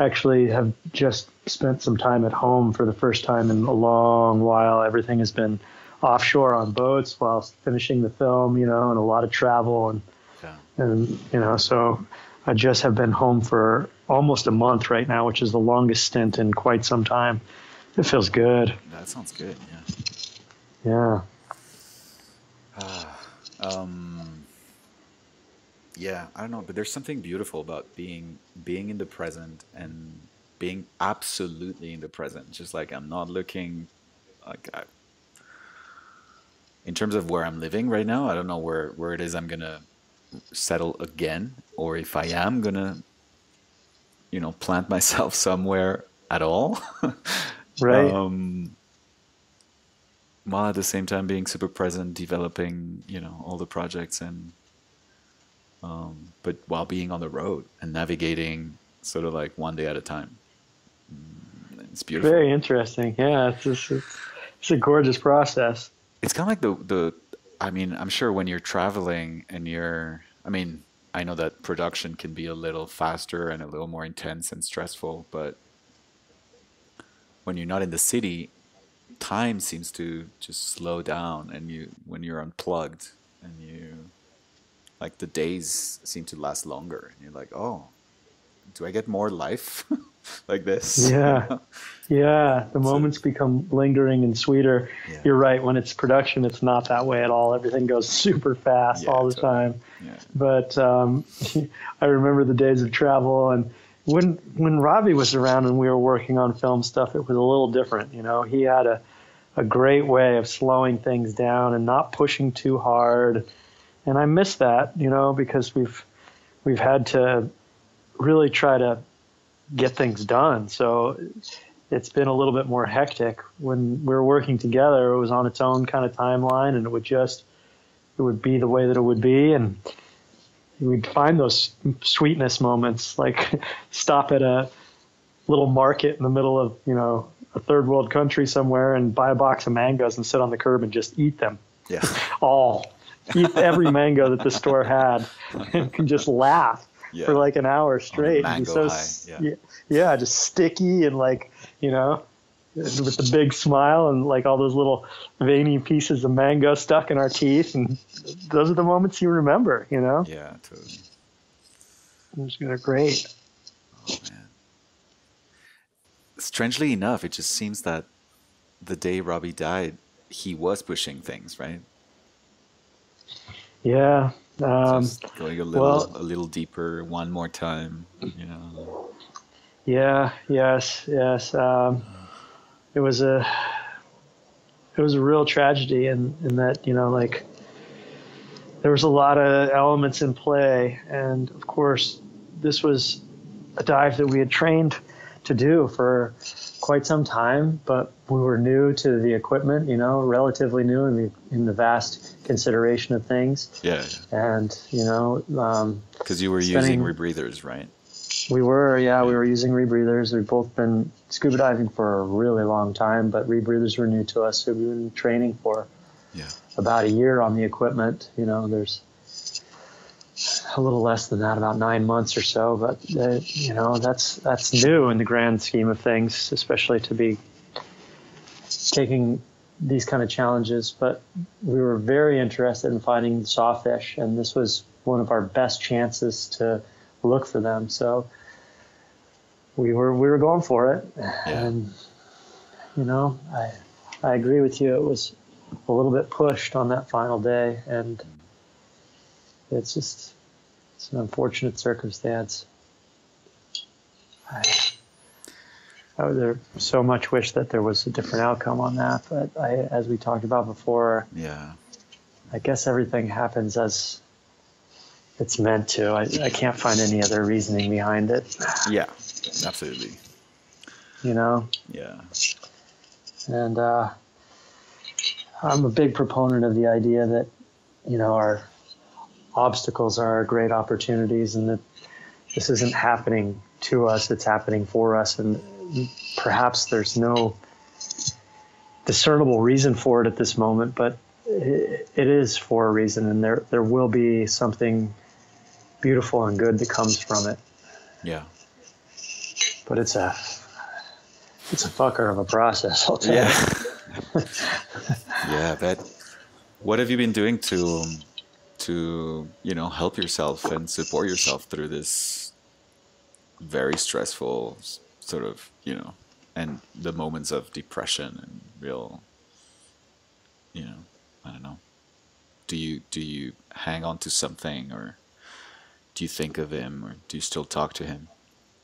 actually have just spent some time at home for the first time in a long while. Everything has been offshore on boats while finishing the film, you know, and a lot of travel and yeah, and you know, so I just have been home for almost a month right now, which is the longest stint in quite some time. It feels good. that sounds good. Yeah. Yeah. um yeah i don't know but there's something beautiful about being being in the present and being absolutely in the present just like i'm not looking like I, in terms of where i'm living right now i don't know where where it is i'm gonna settle again or if i am gonna you know plant myself somewhere at all Right. um while at the same time being super present, developing, you know, all the projects and um, but while being on the road and navigating sort of like one day at a time. Mm, It's beautiful. Very interesting. Yeah, it's just, it's a gorgeous process. It's kind of like the the I mean, I'm sure when you're traveling and you're I mean, I know that production can be a little faster and a little more intense and stressful, but when you're not in the city, time seems to just slow down and you when you're unplugged and you like the days seem to last longer and you're like, "Oh, do I get more life like this?" Yeah. Yeah, the moments become lingering and sweeter. Yeah. You're right. When it's production, it's not that way at all. Everything goes super fast Yeah, all the totally. time. yeah. But um, I remember the days of travel, and when when Robbie was around and we were working on film stuff, it was a little different. You know, he had a a great way of slowing things down and not pushing too hard, and I miss that. You know, because we've we've had to really try to get things done. So it's been a little bit more hectic. When we were working together, it was on its own kind of timeline, and it would just it would be the way that it would be, and we'd find those sweetness moments, like stop at a little market in the middle of you know a third world country somewhere and buy a box of mangoes and sit on the curb and just eat them Yeah. all. Eat every mango that the store had and can just laugh Yeah. for like an hour straight. mango so yeah. yeah, just sticky and like you know, with the big smile and like all those little veiny pieces of mango stuck in our teeth, and those are the moments you remember. You know, Yeah, totally. they're great. Oh man. Strangely enough, it just seems that the day Robbie died, he was pushing things, right? Yeah. Um, Just going a little well- a little deeper one more time, you know. Yeah. Yes. Yes. Um, it was a it was a real tragedy in in that you know like there was a lot of elements in play, and of course this was a dive that we had trained to do for quite some time, but we were new to the equipment, you know, relatively new in the in the vast consideration of things. Yeah. And you know, um, Because you were Spending- using rebreathers, right? we were, yeah, we were using rebreathers. We've both been scuba diving for a really long time, but rebreathers were new to us, so we've been training for Yeah. about a year on the equipment. You know, there's a little less than that, about nine months or so. But uh, you know, that's that's new in the grand scheme of things, especially to be taking these kind of challenges. But we were very interested in finding the sawfish, and this was one of our best chances to look for them. So we were we were going for it, yeah. and you know, I I agree with you. It was a little bit pushed on that final day, and it's just it's an unfortunate circumstance. I, I would so much wish that there was a different outcome on that, but I, as we talked about before, Yeah. I guess everything happens as it's meant to. I, I can't find any other reasoning behind it, Yeah. Absolutely. you know. Yeah. And uh, I'm a big proponent of the idea that, you know, our obstacles are our great opportunities and that this isn't happening to us, it's happening for us. And perhaps there's no discernible reason for it at this moment, but it, it is for a reason, and there, there will be something beautiful and good that comes from it. Yeah. But it's a it's a fucker of a process, I'll tell you. Yeah. yeah, but what have you been doing to um, to, you know, help yourself and support yourself through this very stressful sort of, you know, and the moments of depression and real you know, I don't know. Do you do you hang on to something or do you think of him or do you still talk to him?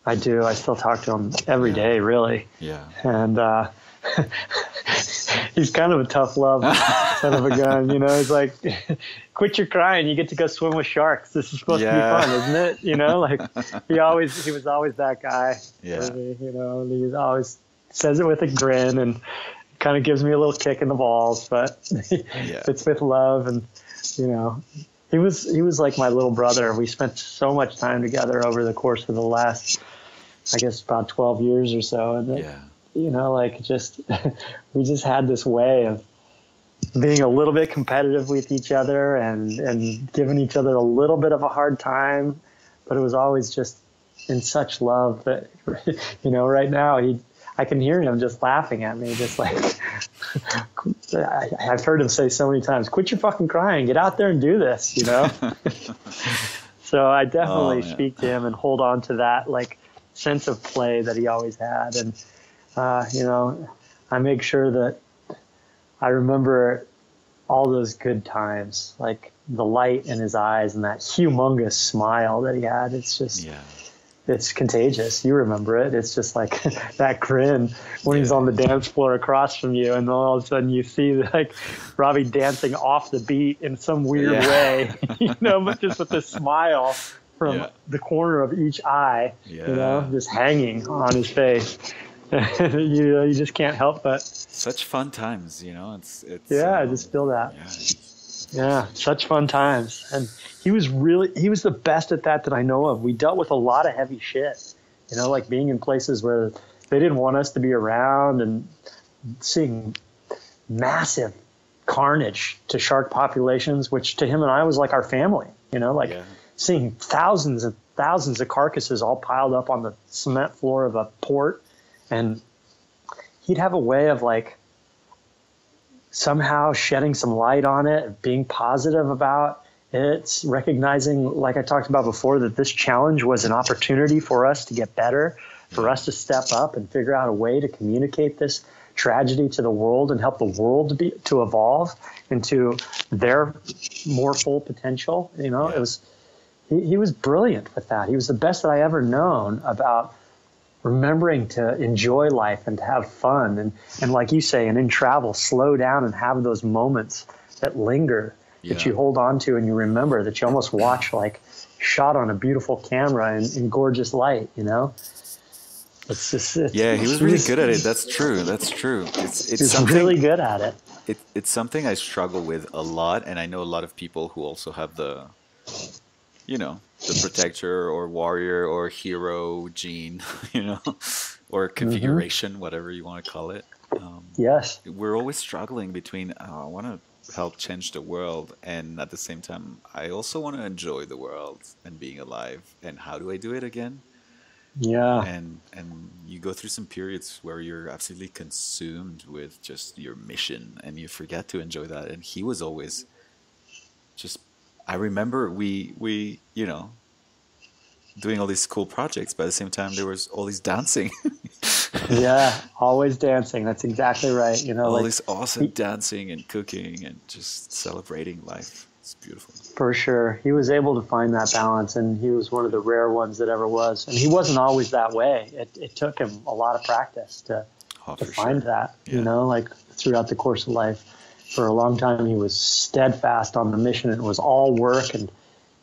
I do. I still talk to him every day, really. Yeah. and uh, he's kind of a tough love son of a gun. You know, he's like, quit your crying. You get to go swim with sharks. This is supposed Yeah. to be fun, isn't it? You know, like he always he was always that guy. Yeah. me, you know, and he always says it with a grin and kind of gives me a little kick in the balls, but it's with love and you know. He was he was like my little brother. We spent so much time together over the course of the last, I guess, about twelve years or so. And it- Yeah. You know, like just we just had this way of being a little bit competitive with each other and and giving each other a little bit of a hard time, but it was always just in such love that you know, right now he I can hear him just laughing at me, just like I, I've heard him say so many times, "Quit your fucking crying, get out there and do this," you know. so I oh, definitely Oh, speak to him and hold on to that like sense of play that he always had, and uh, you know, I make sure that I remember all those good times, like the light in his eyes and that humongous smile that he had. It's just Yeah. it's contagious. You remember it. It's just like that grin when he's on the dance floor across from you, and then all of a sudden you see like Robbie dancing off the beat in some weird Yeah. way, you know, but just with a smile from Yeah. the corner of each eye, you know, just hanging on his face. you you just can't help but Such fun times, you know. It's it's yeah, I um, just feel that. yeah. Yeah, such fun times. And he was really he was the best at that that I know of. We dealt with a lot of heavy shit. You know, like being in places where they didn't want us to be around and seeing massive carnage to shark populations, which to him and I was like our family, you know, like Yeah. seeing thousands and thousands of carcasses all piled up on the cement floor of a port and he'd have a way of like somehow shedding some light on it, being positive about it, recognizing, like I talked about before, that this challenge was an opportunity for us to get better, for us to step up and figure out a way to communicate this tragedy to the world and help the world to be to evolve into their more full potential. You know, it was he, he was brilliant with that. He was the best that I ever known about remembering to enjoy life and to have fun and, and like you say, and in travel, slow down and have those moments that linger Yeah. that you hold on to and you remember that you almost watch like shot on a beautiful camera in, in gorgeous light, you know? It's just it's, Yeah, he was really good at it. That's true. That's true. It's it's He's really good at it. it, it's something I struggle with a lot, and I know a lot of people who also have the, you know, the protector or warrior or hero gene, you know, or configuration, whatever you want to call it. Um, Yes. we're always struggling between oh, I want to help change the world, and at the same time, I also want to enjoy the world and being alive. And how do I do it again? Yeah. and and you go through some periods where you're absolutely consumed with just your mission and you forget to enjoy that and he was always just i remember we we you know doing all these cool projects but at the same time there was all this dancing yeah. Always dancing. That's exactly right. You know, all like this awesome dancing and cooking and just celebrating life it's beautiful For sure. He was able to find that balance, and he was one of the rare ones that ever was. And he wasn't always that way. It, it took him a lot of practice to, oh, to find sure. that, Yeah. you know, like throughout the course of life. For a long time, he was steadfast on the mission. It was all work, and,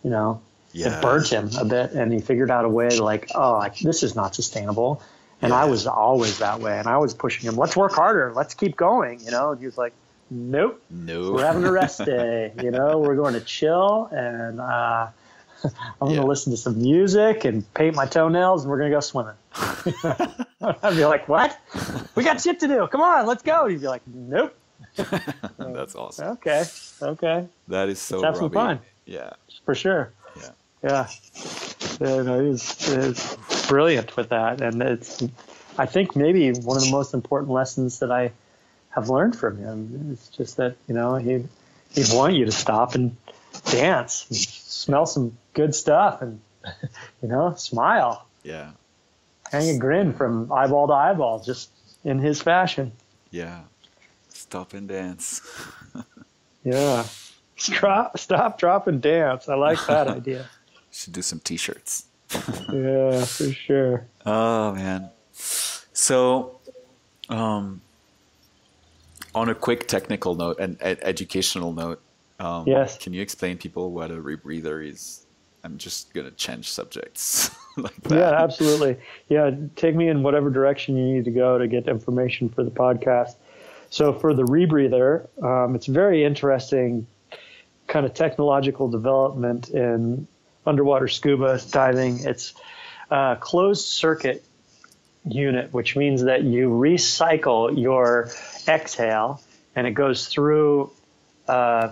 you know, Yeah. it burnt him a bit. And he figured out a way to, like, oh, like, this is not sustainable. And I was always that way. And I was pushing him, let's work harder. Let's keep going, you know. And he was like, nope no we're having a rest day. You know, we're going to chill, and uh, I'm going Yeah. to listen to some music and paint my toenails, and we're going to go swimming. I'd be like, "What? We got shit to do. Come on, let's go." And he'd be like, "Nope." that's awesome. Okay, okay, that is so Let's have some fun. yeah. For sure. yeah. Yeah, yeah no, he was, he was brilliant with that, and it's. I think maybe one of the most important lessons that I have learned from him is just that you know he he'd want you to stop and dance, and smell some good stuff, and you know smile, yeah. Hang a grin from eyeball to eyeball, just in his fashion. yeah stop and dance Yeah, stop, stop, drop, and dance. I like that idea. should do some t-shirts Yeah, for sure. Oh man. So, um, on a quick technical note and ed- educational note, um, Yes. can you explain people what a rebreather is? I'm just gonna change subjects like that. Yeah, absolutely. Yeah, take me in whatever direction you need to go to get information for the podcast. So for the rebreather, um, it's a very interesting kind of technological development in underwater scuba diving. It's a closed circuit unit, which means that you recycle your exhale and it goes through uh,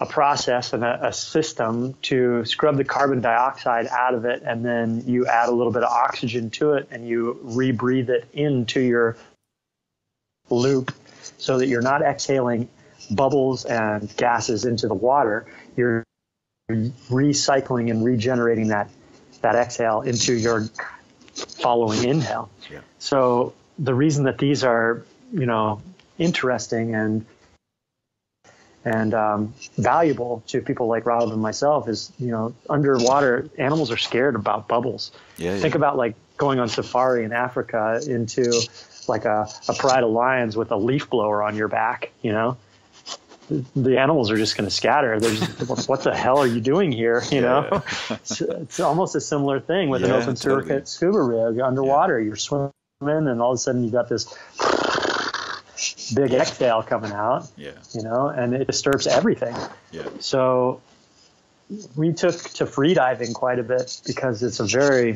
a process and a, a system to scrub the carbon dioxide out of it, and then you add a little bit of oxygen to it and you rebreathe it into your loop so that you're not exhaling bubbles and gases into the water. You're recycling and regenerating that that exhale into your following inhale. Yeah. So the reason that these are, you know, interesting and and um, valuable to people like Rob and myself is, you know, underwater animals are scared about bubbles. Yeah, Think yeah. about like going on safari in Africa into like a, a pride of lions with a leaf blower on your back, you know? The animals are just going to scatter. They're just, what the hell are you doing here? You know, Yeah. it's, it's almost a similar thing with an Yeah, open circuit scuba rig underwater. You're swimming, and all of a sudden you've got this big exhale coming out, yeah, you know, and it disturbs everything. yeah, So we took to freediving quite a bit because it's a very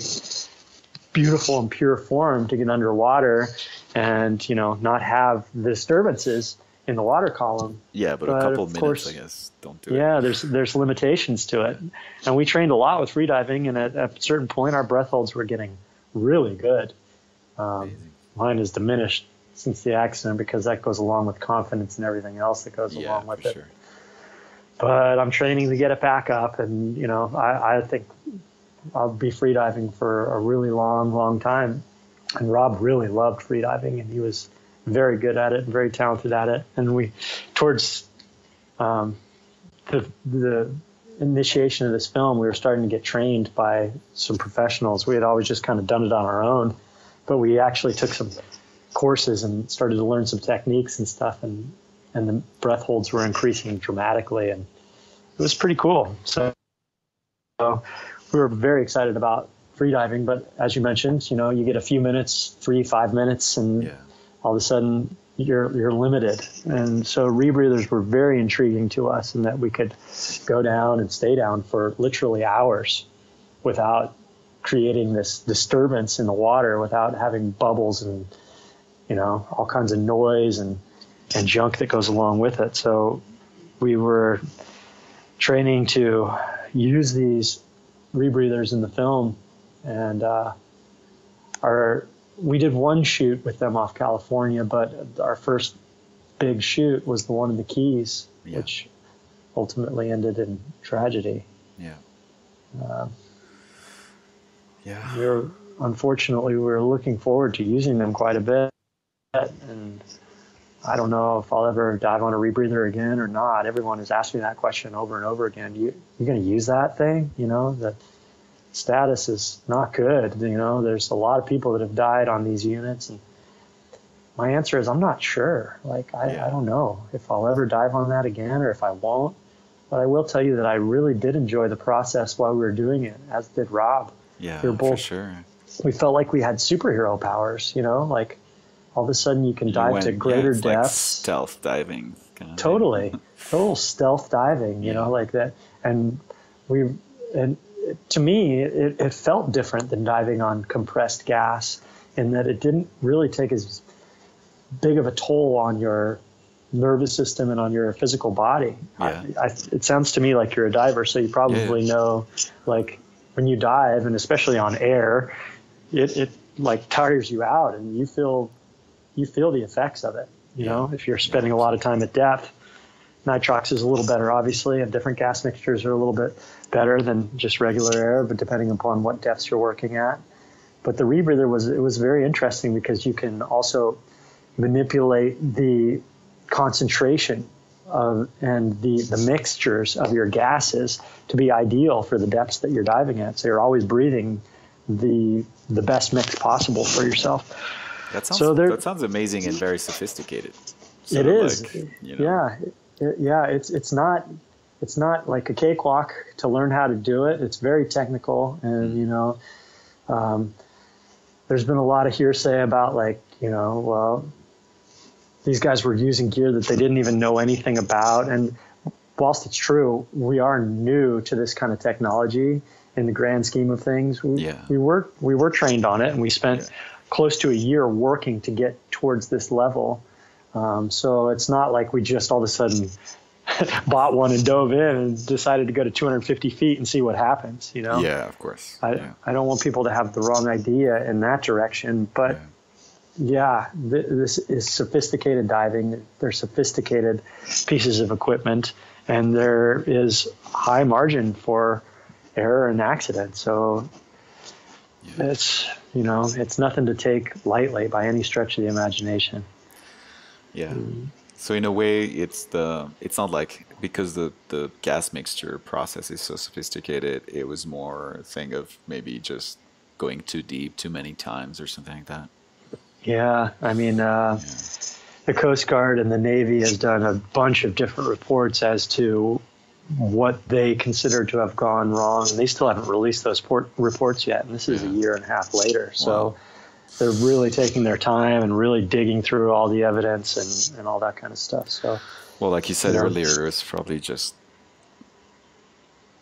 beautiful and pure form to get underwater and, you know, not have disturbances in the water column. yeah. But, But a couple of minutes, course- I guess, don't do it. Yeah, there's there's limitations to it. And we trained a lot with freediving and at, at a certain point our breath holds were getting really good. Um, mine has diminished since the accident because that goes along with confidence and everything else that goes Yeah, along with for it. sure. but I'm training to get it back up. And, you know, I, I think I'll be freediving for a really long, long time. And Rob really loved freediving and he was very good at it and very talented at it. And we, towards um, the, the initiation of this film, we were starting to get trained by some professionals. We had always just kind of done it on our own. but we actually took some courses and started to learn some techniques and stuff, and and the breath holds were increasing dramatically, and it was pretty cool. So, so we were very excited about freediving, but as you mentioned, you know, you get a few minutes, three, five minutes, and Yeah. all of a sudden you're you're limited. And so rebreathers were very intriguing to us in that we could go down and stay down for literally hours without creating this disturbance in the water, without having bubbles and you know all kinds of noise and and junk that goes along with it. So we were training to use these rebreathers in the film, and uh, our we did one shoot with them off California, but our first big shoot was the one in the Keys, Yeah. which ultimately ended in tragedy. Yeah. Uh, Yeah. we were unfortunately we were looking forward to using them quite a bit, and I don't know if I'll ever dive on a rebreather again or not. Everyone has asked me that question over and over again. You you're going to use that thing? You know the status is not good. You know there's a lot of people that have died on these units, and my answer is I'm not sure. Like I, Yeah. I don't know if I'll ever dive on that again or if I won't. But I will tell you that I really did enjoy the process while we were doing it, as did Rob Yeah. They're For sure. we felt like we had superhero powers, you know, like all of a sudden you can You dive went- to yeah, greater like depths. stealth diving. Kind of totally. Total stealth diving, you Yeah. know, like that. And we, and to me, it, it felt different than diving on compressed gas in that it didn't really take as big of a toll on your nervous system and on your physical body. Yeah. I, I, it sounds to me like you're a diver, so you probably Yeah. know, like when you dive, and especially on air, it, it like tires you out, and you feel you feel the effects of it. You know, if you're spending a lot of time at depth, nitrox is a little better, obviously, and different gas mixtures are a little bit better than just regular air, but depending upon what depths you're working at. But the rebreather was it was very interesting because you can also manipulate the concentration of and the the mixtures of your gases to be ideal for the depths that you're diving at. So you're always breathing the the best mix possible for yourself. That sounds, So that sounds amazing and very sophisticated. it Sort of is, like, you know, yeah, It- yeah. It's it's not it's not like a cakewalk to learn how to do it. It's very technical, and you know, um, there's been a lot of hearsay about like you know, well, these guys were using gear that they didn't even know anything about, and whilst it's true, we are new to this kind of technology in the grand scheme of things. We, Yeah. we were we were trained on it, and we spent Yeah. Close to a year working to get towards this level. Um, so it's not like we just all of a sudden bought one and dove in and decided to go to 250 feet and see what happens. You know, Yeah, of course. I, yeah. I don't want people to have the wrong idea in that direction, but yeah, th- this is sophisticated diving. They're sophisticated pieces of equipment, and there is high margin for error and accident. So it's you know it's nothing to take lightly by any stretch of the imagination. Yeah. So in a way, it's the it's not like because the the gas mixture process is so sophisticated. It was more a thing of maybe just going too deep too many times or something like that. Yeah, I mean, uh, the Coast Guard and the Navy has done a bunch of different reports as to what they consider to have gone wrong, and they still haven't released those port- reports yet. And this is a year and a half later, so Wow. they're really taking their time and really digging through all the evidence and, and all that kind of stuff. So Well, like you said Yeah. earlier, it was probably just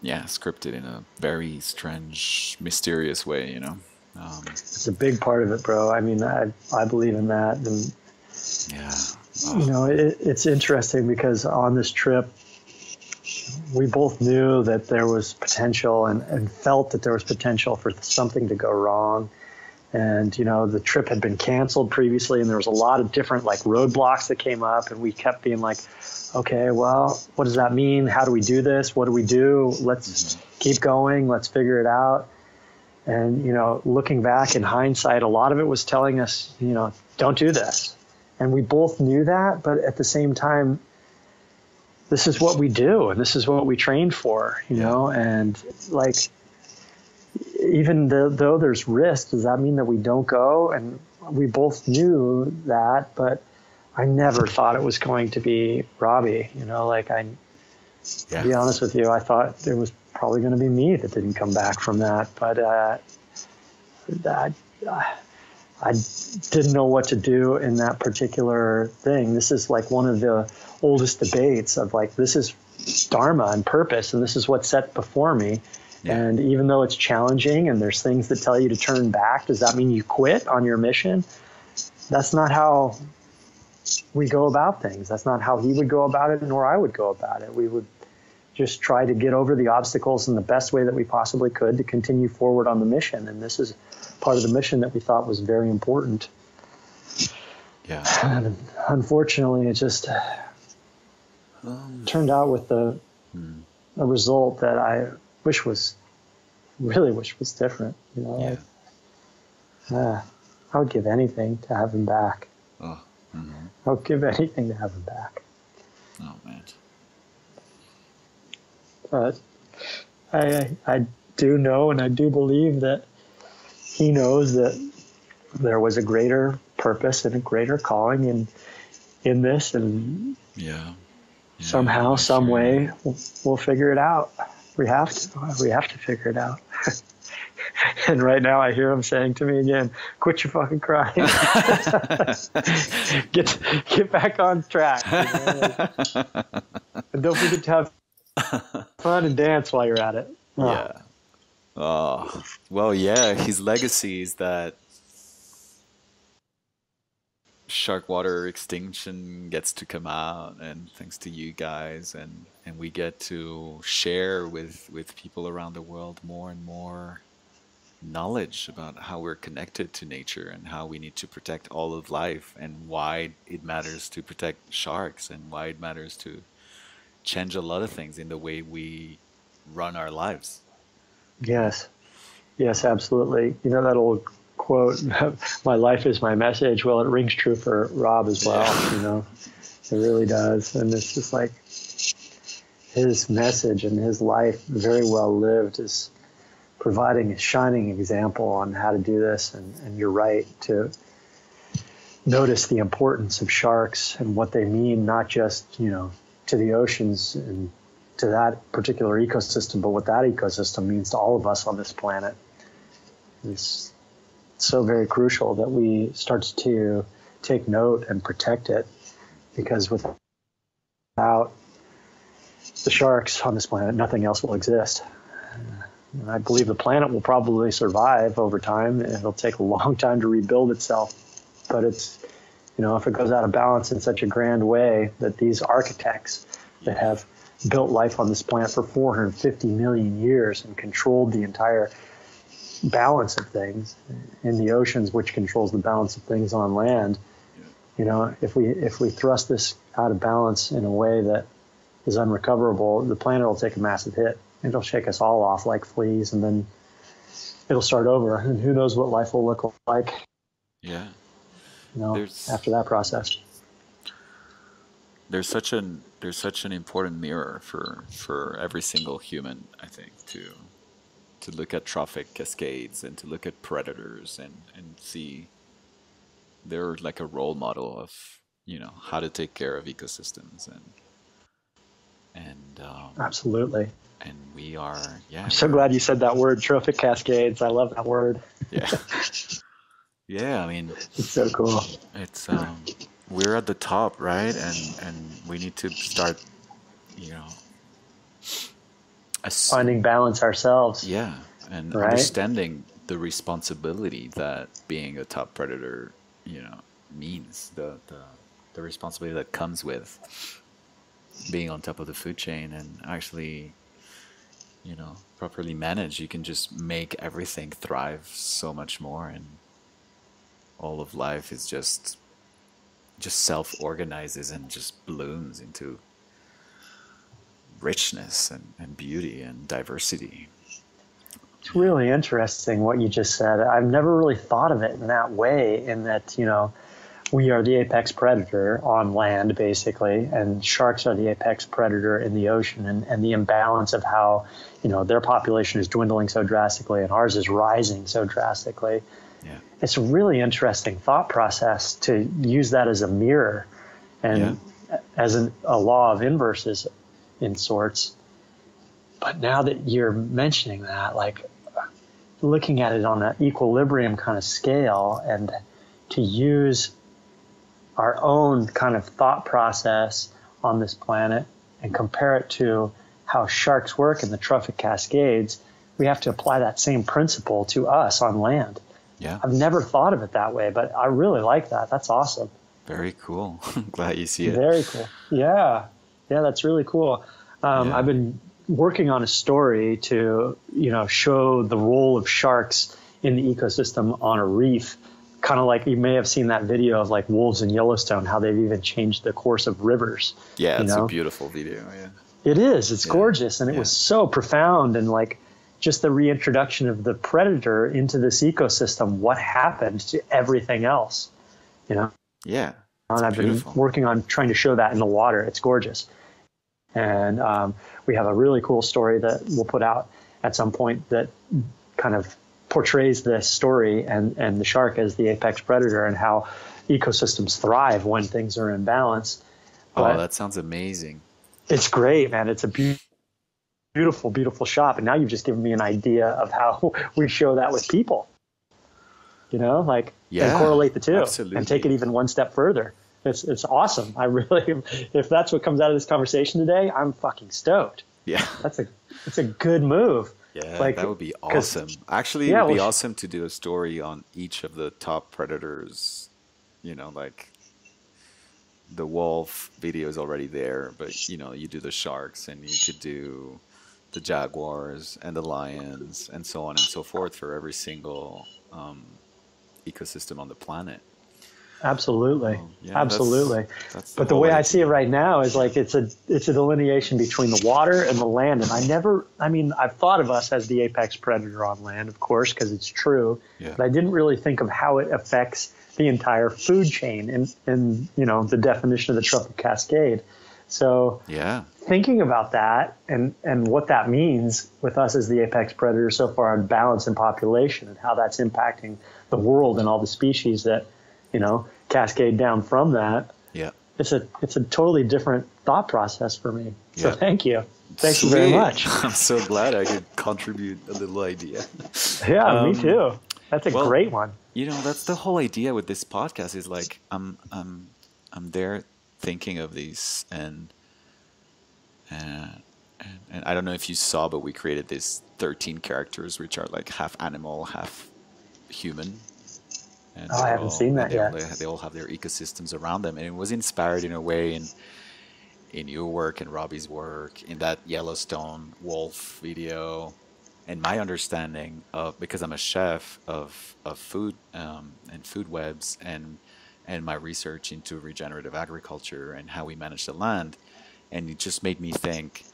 yeah scripted in a very strange, mysterious way. You know. Um, it's a big part of it, bro. I mean, I I believe in that, and yeah. you know, it, it's interesting because on this trip, we both knew that there was potential and, and felt that there was potential for something to go wrong. And, you know, the trip had been canceled previously, and there was a lot of different like roadblocks that came up, and we kept being like, okay, well, what does that mean? How do we do this? What do we do? Let's mm-hmm. keep going. Let's figure it out. And, you know, looking back in hindsight, a lot of it was telling us, you know, don't do this. And we both knew that, but at the same time, this is what we do and this is what we trained for, you know, and like even though, though there's risk, does that mean that we don't go? And we both knew that, but I never thought it was going to be Robbie. You know, like I, yeah. to be honest with you, I thought it was probably going to be me that didn't come back from that. But uh, that, I didn't know what to do in that particular thing. This is like one of the oldest debates of like this is dharma and purpose, and this is what's set before me. Yeah. And even though it's challenging and there's things that tell you to turn back, does that mean you quit on your mission? That's not how we go about things. That's not how he would go about it, nor I would go about it. We would just try to get over the obstacles in the best way that we possibly could to continue forward on the mission. And this is part of the mission that we thought was very important. Yeah. And unfortunately, it just um, turned out with the hmm. a result that I wish was really wish was different. You know, yeah. like, uh, I would give anything to have him back. Oh. Mm-hmm. I would give anything to have him back. Oh man. But I I do know and I do believe that he knows that there was a greater purpose and a greater calling in in this and yeah, yeah somehow some way we'll, we'll, figure it out we have to we have to figure it out and right now I hear him saying to me again quit your fucking crying get get back on track you know? and don't forget to have fun and dance while you're at it oh. yeah Oh, well, yeah. His legacy is that Sharkwater extinction gets to come out, and thanks to you guys, and and we get to share with with people around the world more and more knowledge about how we're connected to nature and how we need to protect all of life and why it matters to protect sharks and why it matters to change a lot of things in the way we run our lives. Yes. Yes, absolutely. You know that old quote, "My life is my message." Well, it rings true for Rob as well. You know, it really does, and it's just like his message and his life, very well lived, is providing a shining example on how to do this. And, and you're right to notice the importance of sharks and what they mean, not just you know to the oceans and to that particular ecosystem, but what that ecosystem means to all of us on this planet so very crucial that we start to take note and protect it because without the sharks on this planet, nothing else will exist. And I believe the planet will probably survive over time. It'll take a long time to rebuild itself, but it's, you know, if it goes out of balance in such a grand way that these architects that have built life on this planet for 450 million years and controlled the entire balance of things in the oceans, which controls the balance of things on land. You know, if we if we thrust this out of balance in a way that is unrecoverable, the planet will take a massive hit. It'll shake us all off like fleas, and then it'll start over. And who knows what life will look like? Yeah. You know, There's... after that process there's such an there's such an important mirror for for every single human I think to to look at trophic cascades and to look at predators and and see they're like a role model of you know how to take care of ecosystems and and um, absolutely. and we are yeah i'm so glad you said that word trophic cascades. I love that word. Yeah. Yeah i mean it's so cool. it's um we're at the top, right? And and we need to start, you know, finding balance ourselves. Yeah, and right? understanding the responsibility that being a top predator, you know, means the the the responsibility that comes with being on top of the food chain and actually you know properly managed you can just make everything thrive so much more and all of life is just just self organizes and just blooms into richness and, and beauty and diversity. It's really interesting what you just said. I've never really thought of it in that way, in that, you know, we are the apex predator on land, basically, and sharks are the apex predator in the ocean, and, and the imbalance of how, you know, their population is dwindling so drastically and ours is rising so drastically. Yeah. It's a really interesting thought process to use that as a mirror and Yeah. as an, a law of inverses in sorts. But now that you're mentioning that, like looking at it on an equilibrium kind of scale and to use our own kind of thought process on this planet and compare it to how sharks work in the trophic cascades, we have to apply that same principle to us on land. Yeah. I've never thought of it that way, but I really like that. That's awesome. Very cool. Glad you see it. Very cool. Yeah. Yeah, that's really cool. Um, Yeah. I've been working on a story to, you know, show the role of sharks in the ecosystem on a reef. Kind of like you may have seen that video of like wolves in Yellowstone, how they've even changed the course of rivers. yeah, it's know? a beautiful video. Yeah. It is. It's Yeah. gorgeous, and it Yeah. was so profound and like just the reintroduction of the predator into this ecosystem. What happened to everything else? You know, Yeah. and I've beautiful. been working on trying to show that in the water. It's gorgeous, and um, we have a really cool story that we'll put out at some point that kind of portrays this story and and the shark as the apex predator and how ecosystems thrive when things are in balance. But- Oh, that sounds amazing. it's great, man. It's a beau- beautiful, beautiful shop. And now you've just given me an idea of how we show that with people. You know, like Yeah, and correlate the two absolutely. and take it even one step further. It's it's awesome. I really, if that's what comes out of this conversation today, I'm fucking stoked. Yeah. That's a it's a good move. Yeah, Like, that would be awesome. Actually, Yeah, it would be well, awesome to do a story on each of the top predators. You know, like the wolf video is already there, but you know, you do the sharks and you could do the jaguars and the lions and so on and so forth for every single um, ecosystem on the planet. Absolutely, Oh, yeah, that's- absolutely. that's but the whole way I see it right now is like it's a it's a delineation between the water and the land, and I never, I mean, I've thought of us as the apex predator on land, of course, because it's true, Yeah. but I didn't really think of how it affects the entire food chain and and you know the definition of the trophic cascade. So Yeah, thinking about that and and what that means with us as the apex predator so far on balance and population and how that's impacting the world and all the species that you know cascade down from that. Yeah. it's a it's a totally different thought process for me. So Yeah. thank you. Thank you very much. I'm so glad I could contribute a little idea. yeah Um, me too. That's a well- great one. you know that's the whole idea with this podcast is like i'm i'm i'm there thinking of these and uh, and, and i don't know if you saw but we created these 13 characters which are like half animal half human and Oh, I haven't seen that they all- yet. they, they all have their ecosystems around them and it was inspired in a way in in your work and robbie's work in that yellowstone wolf video and my understanding of because I'm a chef of of food um, and food webs and and my research into regenerative agriculture and how we manage the land, and it just made me think: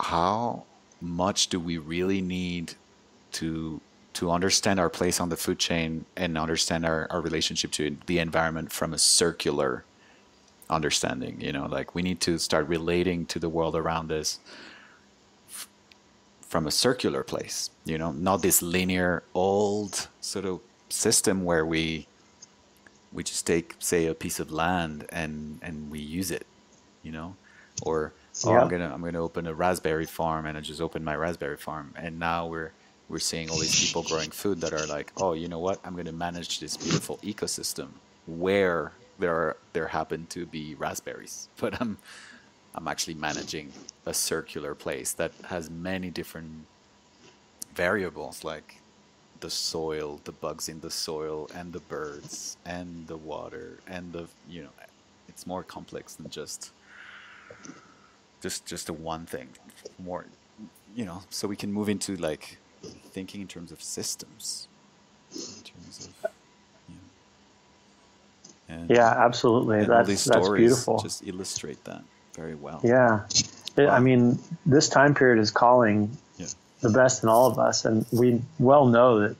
how much do we really need to to understand our place on the food chain and understand our, our relationship to the environment from a circular understanding you know like we need to start relating to the world around us from a circular place, you know, not this linear old sort of system where we we just take say a piece of land and and we use it, you know, or oh, Yeah. I'm gonna I'm gonna open a raspberry farm and I just opened my raspberry farm and now we're we're seeing all these people growing food that are like, oh, you know what? I'm gonna manage this beautiful ecosystem where there are there happen to be raspberries, but I'm I'm actually managing a circular place that has many different variables like the soil, the bugs in the soil, and the birds, and the water, and the you know, it's more complex than just just just a one thing. More, you know, so we can move into like thinking in terms of systems, in terms of you know, and, yeah absolutely and that's that's beautiful just illustrate that very well. Yeah. It, I mean, this time period is calling Yeah. the best in all of us. And we well know that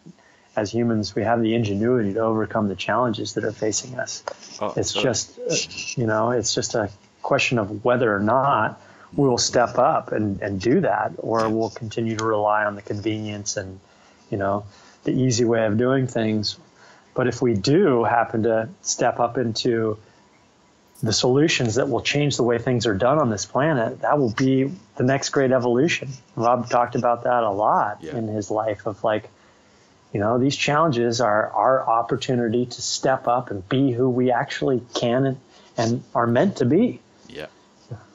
as humans, we have the ingenuity to overcome the challenges that are facing us. Oh, it's so- just, uh, you know, it's just a question of whether or not we will step up and, and do that, or we'll continue to rely on the convenience and, you know, the easy way of doing things. But if we do happen to step up into the solutions that will change the way things are done on this planet, that will be the next great evolution. Rob talked about that a lot Yeah. in his life of like, you know, these challenges are our opportunity to step up and be who we actually can and, and are meant to be.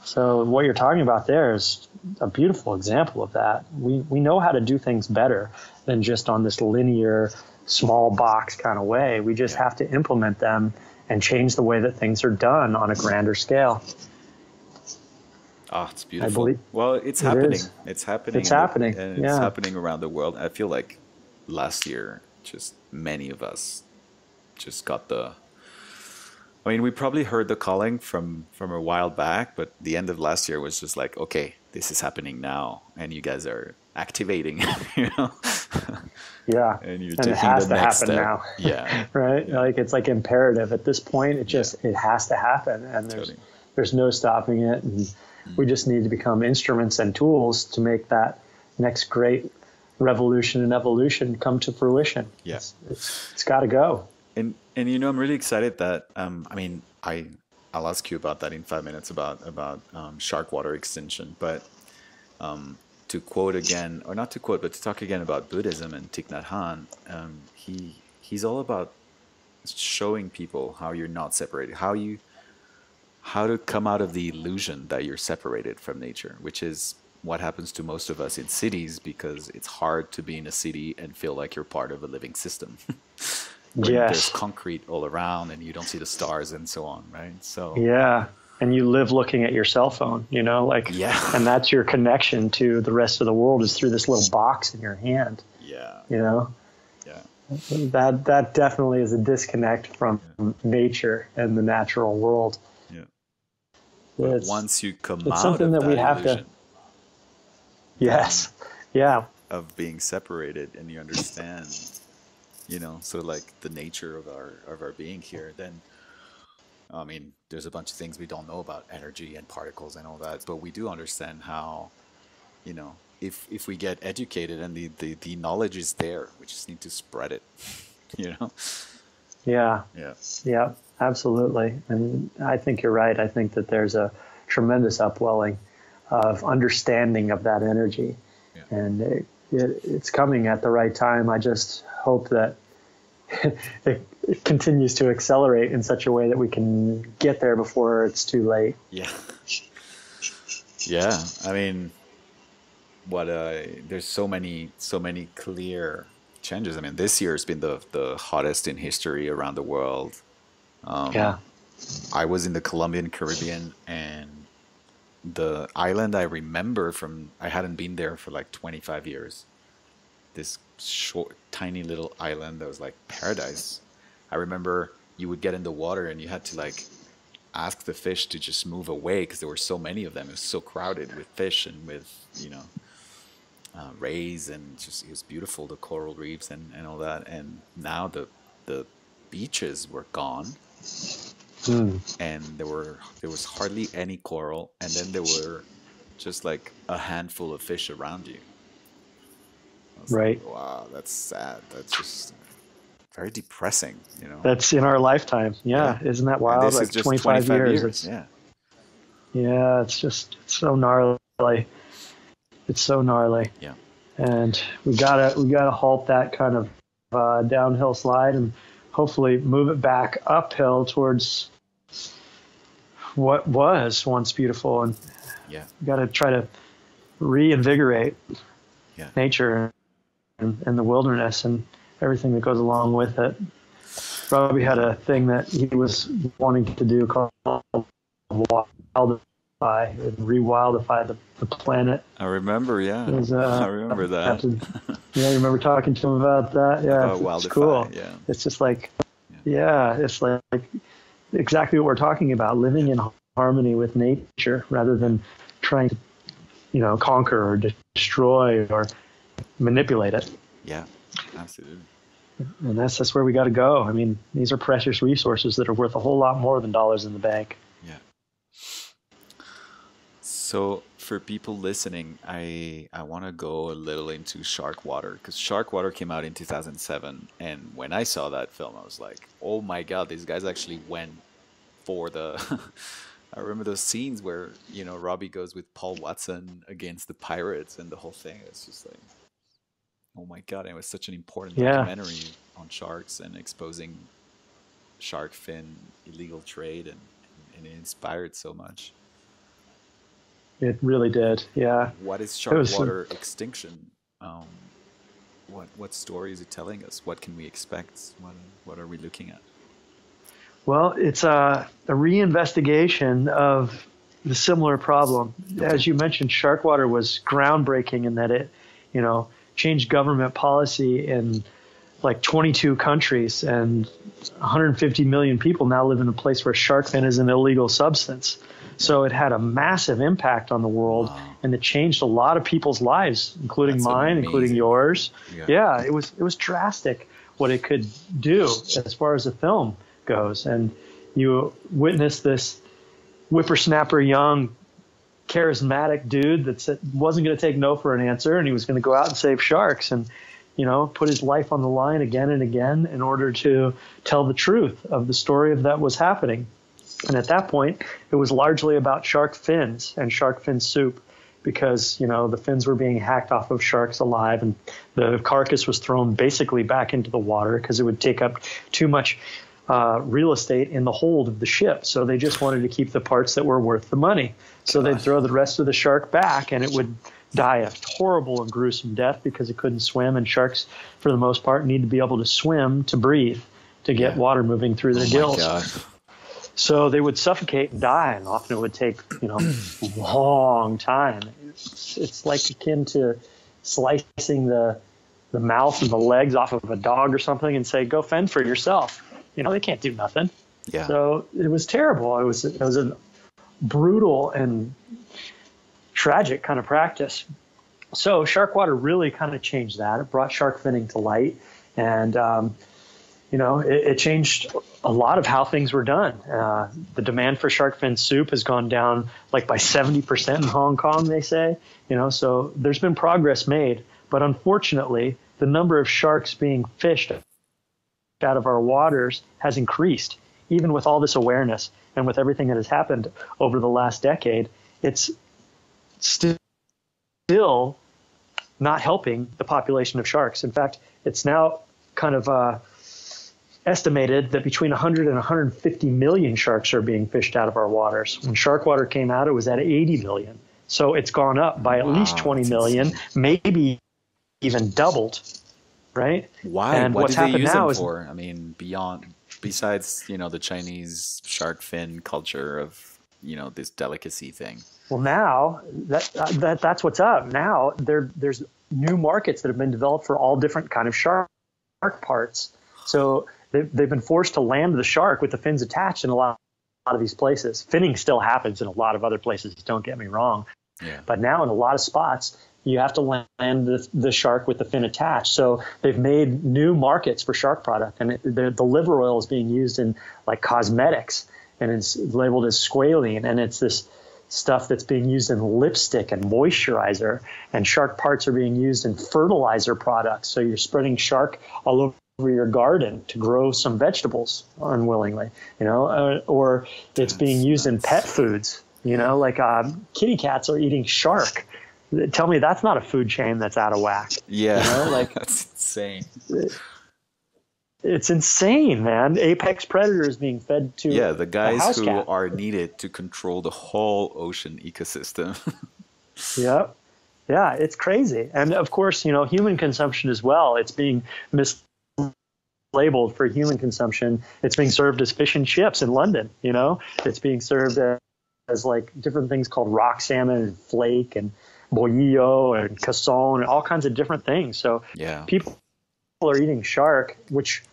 So what you're talking about there is a beautiful example of that. We we know how to do things better than just on this linear small box kind of way. We just have to implement them and change the way that things are done on a grander scale. Oh, it's beautiful. believe- well, it's It happening. is. It's happening. It's happening, and it's yeah. happening around the world. I feel like last year, just many of us just got the. I mean, we probably heard the calling from from a while back, but the end of last year was just like, okay, this is happening now, and you guys are activating, you know, Yeah. and you're And taking it has the to next happen step. now. Yeah, right? Like it's like imperative at this point. It just it has to happen, and there's Totally. there's no stopping it. And mm-hmm. we just need to become instruments and tools to make that next great revolution and evolution come to fruition. Yeah. it's, it's, it's got to go. And and you know i'm really excited that um i mean i i'll ask you about that in five minutes about about um, Sharkwater extinction. But um to quote again or not to quote but to talk again about buddhism and Thich Nhat Hanh, um he he's all about showing people how you're not separated how you how to come out of the illusion that you're separated from nature which is what happens to most of us in cities because it's hard to be in a city and feel like you're part of a living system when Yes. there's concrete all around and you don't see the stars and so on, right? So Yeah. And you live looking at your cell phone, you know, like, Yeah. and that's your connection to the rest of the world is through this little box in your hand, yeah, you know? yeah, That that definitely is a disconnect from nature and the natural world. yeah. But It's- once you come it's out something of that we that have to- yes, um, yeah, of being separated and you understand, you know, sort of like the nature of our of our being here, then I mean, there's a bunch of things we don't know about energy and particles and all that, but we do understand how, you know, if if we get educated and the the, the knowledge is there, we just need to spread it, you know. yeah, Yeah. yeah, absolutely. And I think you're right. I think that there's a tremendous upwelling of understanding of that energy, Yeah. and it, it, it's coming at the right time. I just hope that it, it continues to accelerate in such a way that we can get there before it's too late. Yeah. Yeah, I mean, what uh, there's so many, so many clear changes. I mean, this year has been the the hottest in history around the world. Um, yeah, I was in the Colombian Caribbean, and the island I remember from I hadn't been there for like 25 years. This short, tiny little island that was like paradise. I remember you would get in the water and you had to like ask the fish to just move away because there were so many of them. It was so crowded with fish and with you know uh, rays and just it was beautiful the coral reefs and, and all that. And now the the beaches were gone Hmm. and there were there was hardly any coral and then there were just like a handful of fish around you Was like, Right. wow that's sad that's just very depressing you know that's in our lifetime. Yeah, Yeah. isn't that And wild? this like is just 25, 25 years. years, It's, yeah Yeah, it's just it's so gnarly. It's so gnarly. Yeah. And we gotta we gotta halt that kind of uh, downhill slide and hopefully move it back uphill towards what was once beautiful and yeah gotta try to reinvigorate Yeah. nature and, and the wilderness and everything that goes along with it. Robbie had a thing that he was wanting to do called wildify, rewildify the, the planet. i remember yeah was, uh, i remember that after- yeah, I remember talking to him about that? Yeah, About it's Wildify, cool. yeah It's just like, yeah, it's like, like exactly what we're talking about, living in harmony with nature rather than trying to, you know, conquer or destroy or manipulate it. yeah absolutely and that's that's where we got to go. I mean, these are precious resources that are worth a whole lot more than dollars in the bank. Yeah. So for people listening, I I want to go a little into Sharkwater because Sharkwater came out in 2007, and when I saw that film, I was like, oh my god, these guys actually went for the. I remember those scenes where you know Robbie goes with Paul Watson against the pirates and the whole thing. It's just like, oh my god! it was such an important Yeah. documentary on sharks and exposing shark fin illegal trade, and, and it inspired so much. It really did. Yeah. What is shark water extinction? Um, what what story is it telling us? What can we expect? What what are we looking at? Well, it's a, a reinvestigation of the similar problem. As you mentioned, Sharkwater was groundbreaking in that it, you know, changed government policy in like 22 countries, and 150 million people now live in a place where shark fin is an illegal substance. So it had a massive impact on the world, Wow. and it changed a lot of people's lives, including That's mine, including yours. Yeah. yeah, it was it was drastic what it could do as far as the film goes, and you witness this whippersnapper young charismatic dude that wasn't going to take no for an answer and he was going to go out and save sharks and you know put his life on the line again and again in order to tell the truth of the story of that was happening and at that point it was largely about shark fins and shark fin soup because you know the fins were being hacked off of sharks alive and the carcass was thrown basically back into the water because it would take up too much uh, real estate in the hold of the ship. So they just wanted to keep the parts that were worth the money. So they'd throw the rest of the shark back and it would die a horrible and gruesome death because it couldn't swim. And sharks, for the most part, need to be able to swim to breathe to get Yeah. water moving through their Oh gills. So they would suffocate and die, and often it would take you know a long time. It's, it's like akin to slicing the the mouth and the legs off of a dog or something, and say, "Go fend for yourself." You know they can't do nothing. Yeah. So it was terrible. It was it was a brutal and tragic kind of practice. So Sharkwater really kind of changed that. It brought shark finning to light, and um, you know it, it changed a lot of how things were done. Uh, the demand for shark fin soup has gone down like by 70% in Hong Kong, they say. You know, so there's been progress made, but unfortunately, the number of sharks being fished out of our waters has increased, even with all this awareness and with everything that has happened over the last decade. It's still still not helping the population of sharks. In fact, it's now kind of uh, estimated that between 100 and 150 million sharks are being fished out of our waters. When Sharkwater came out, it was at 80 million. So it's gone up by at least Wow, 20 that's million, maybe even doubled, right? Why? And what what's do they happened use now is- for? I mean, beyond besides you know the Chinese shark fin culture of you know this delicacy thing. Well, now that, uh, that that's what's up. Now there there's new markets that have been developed for all different kind of shark parts. So they've, they've been forced to land the shark with the fins attached in a lot, a lot of these places. Finning still happens in a lot of other places. Don't get me wrong. Yeah. But now in a lot of spots, you have to land the, the shark with the fin attached. So they've made new markets for shark product, and it, the, the liver oil is being used in like cosmetics, and it's labeled as squalene, and it's this stuff that's being used in lipstick and moisturizer, and shark parts are being used in fertilizer products. So you're spreading shark all over your garden to grow some vegetables unwillingly, you know, uh, or it's being used in pet foods. You know, like uh, kitty cats are eating shark. Tell me that's not a food chain that's out of whack. Yeah, You know, like- that's insane. It's insane, man. Apex predators being fed to Yeah, the guys house who cat. are needed to control the whole ocean ecosystem. Yep. Yeah, it's crazy. And of course, you know, human consumption as well. It's being mislabeled for human consumption. It's being served as fish and chips in London, you know? It's being served as, as like different things called rock salmon and flake and boillo and casson and all kinds of different things. So yeah, people are eating shark, which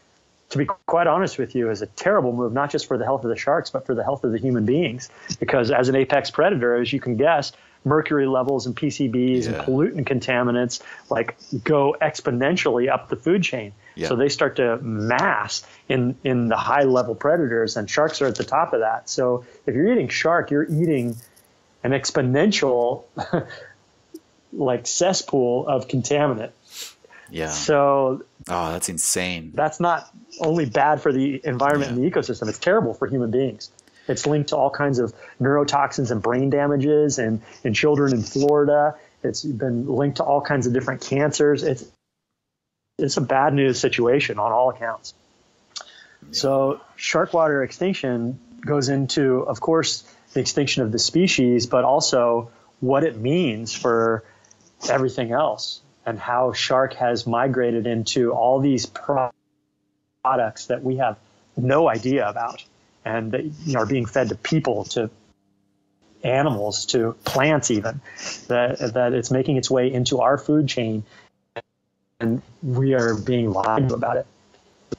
to be quite honest with you, is a terrible move, not just for the health of the sharks, but for the health of the human beings. Because as an apex predator, as you can guess, mercury levels and PCBs Yeah. and pollutant contaminants like go exponentially up the food chain. Yeah. So they start to mass in in the high level predators, and sharks are at the top of that. So if you're eating shark, you're eating an exponential like cesspool of contaminant. Yeah. So Oh, that's insane. that's not only bad for the environment and the ecosystem, it's terrible for human beings. It's linked to all kinds of neurotoxins and brain damages and in children in Florida. It's been linked to all kinds of different cancers. It's it's a bad news situation on all accounts. So Sharkwater extinction goes into, of course, the extinction of the species, but also what it means for everything else and how shark has migrated into all these pro- products that we have no idea about and that you know, are being fed to people to animals to plants even that that it's making its way into our food chain and we are being lied to about it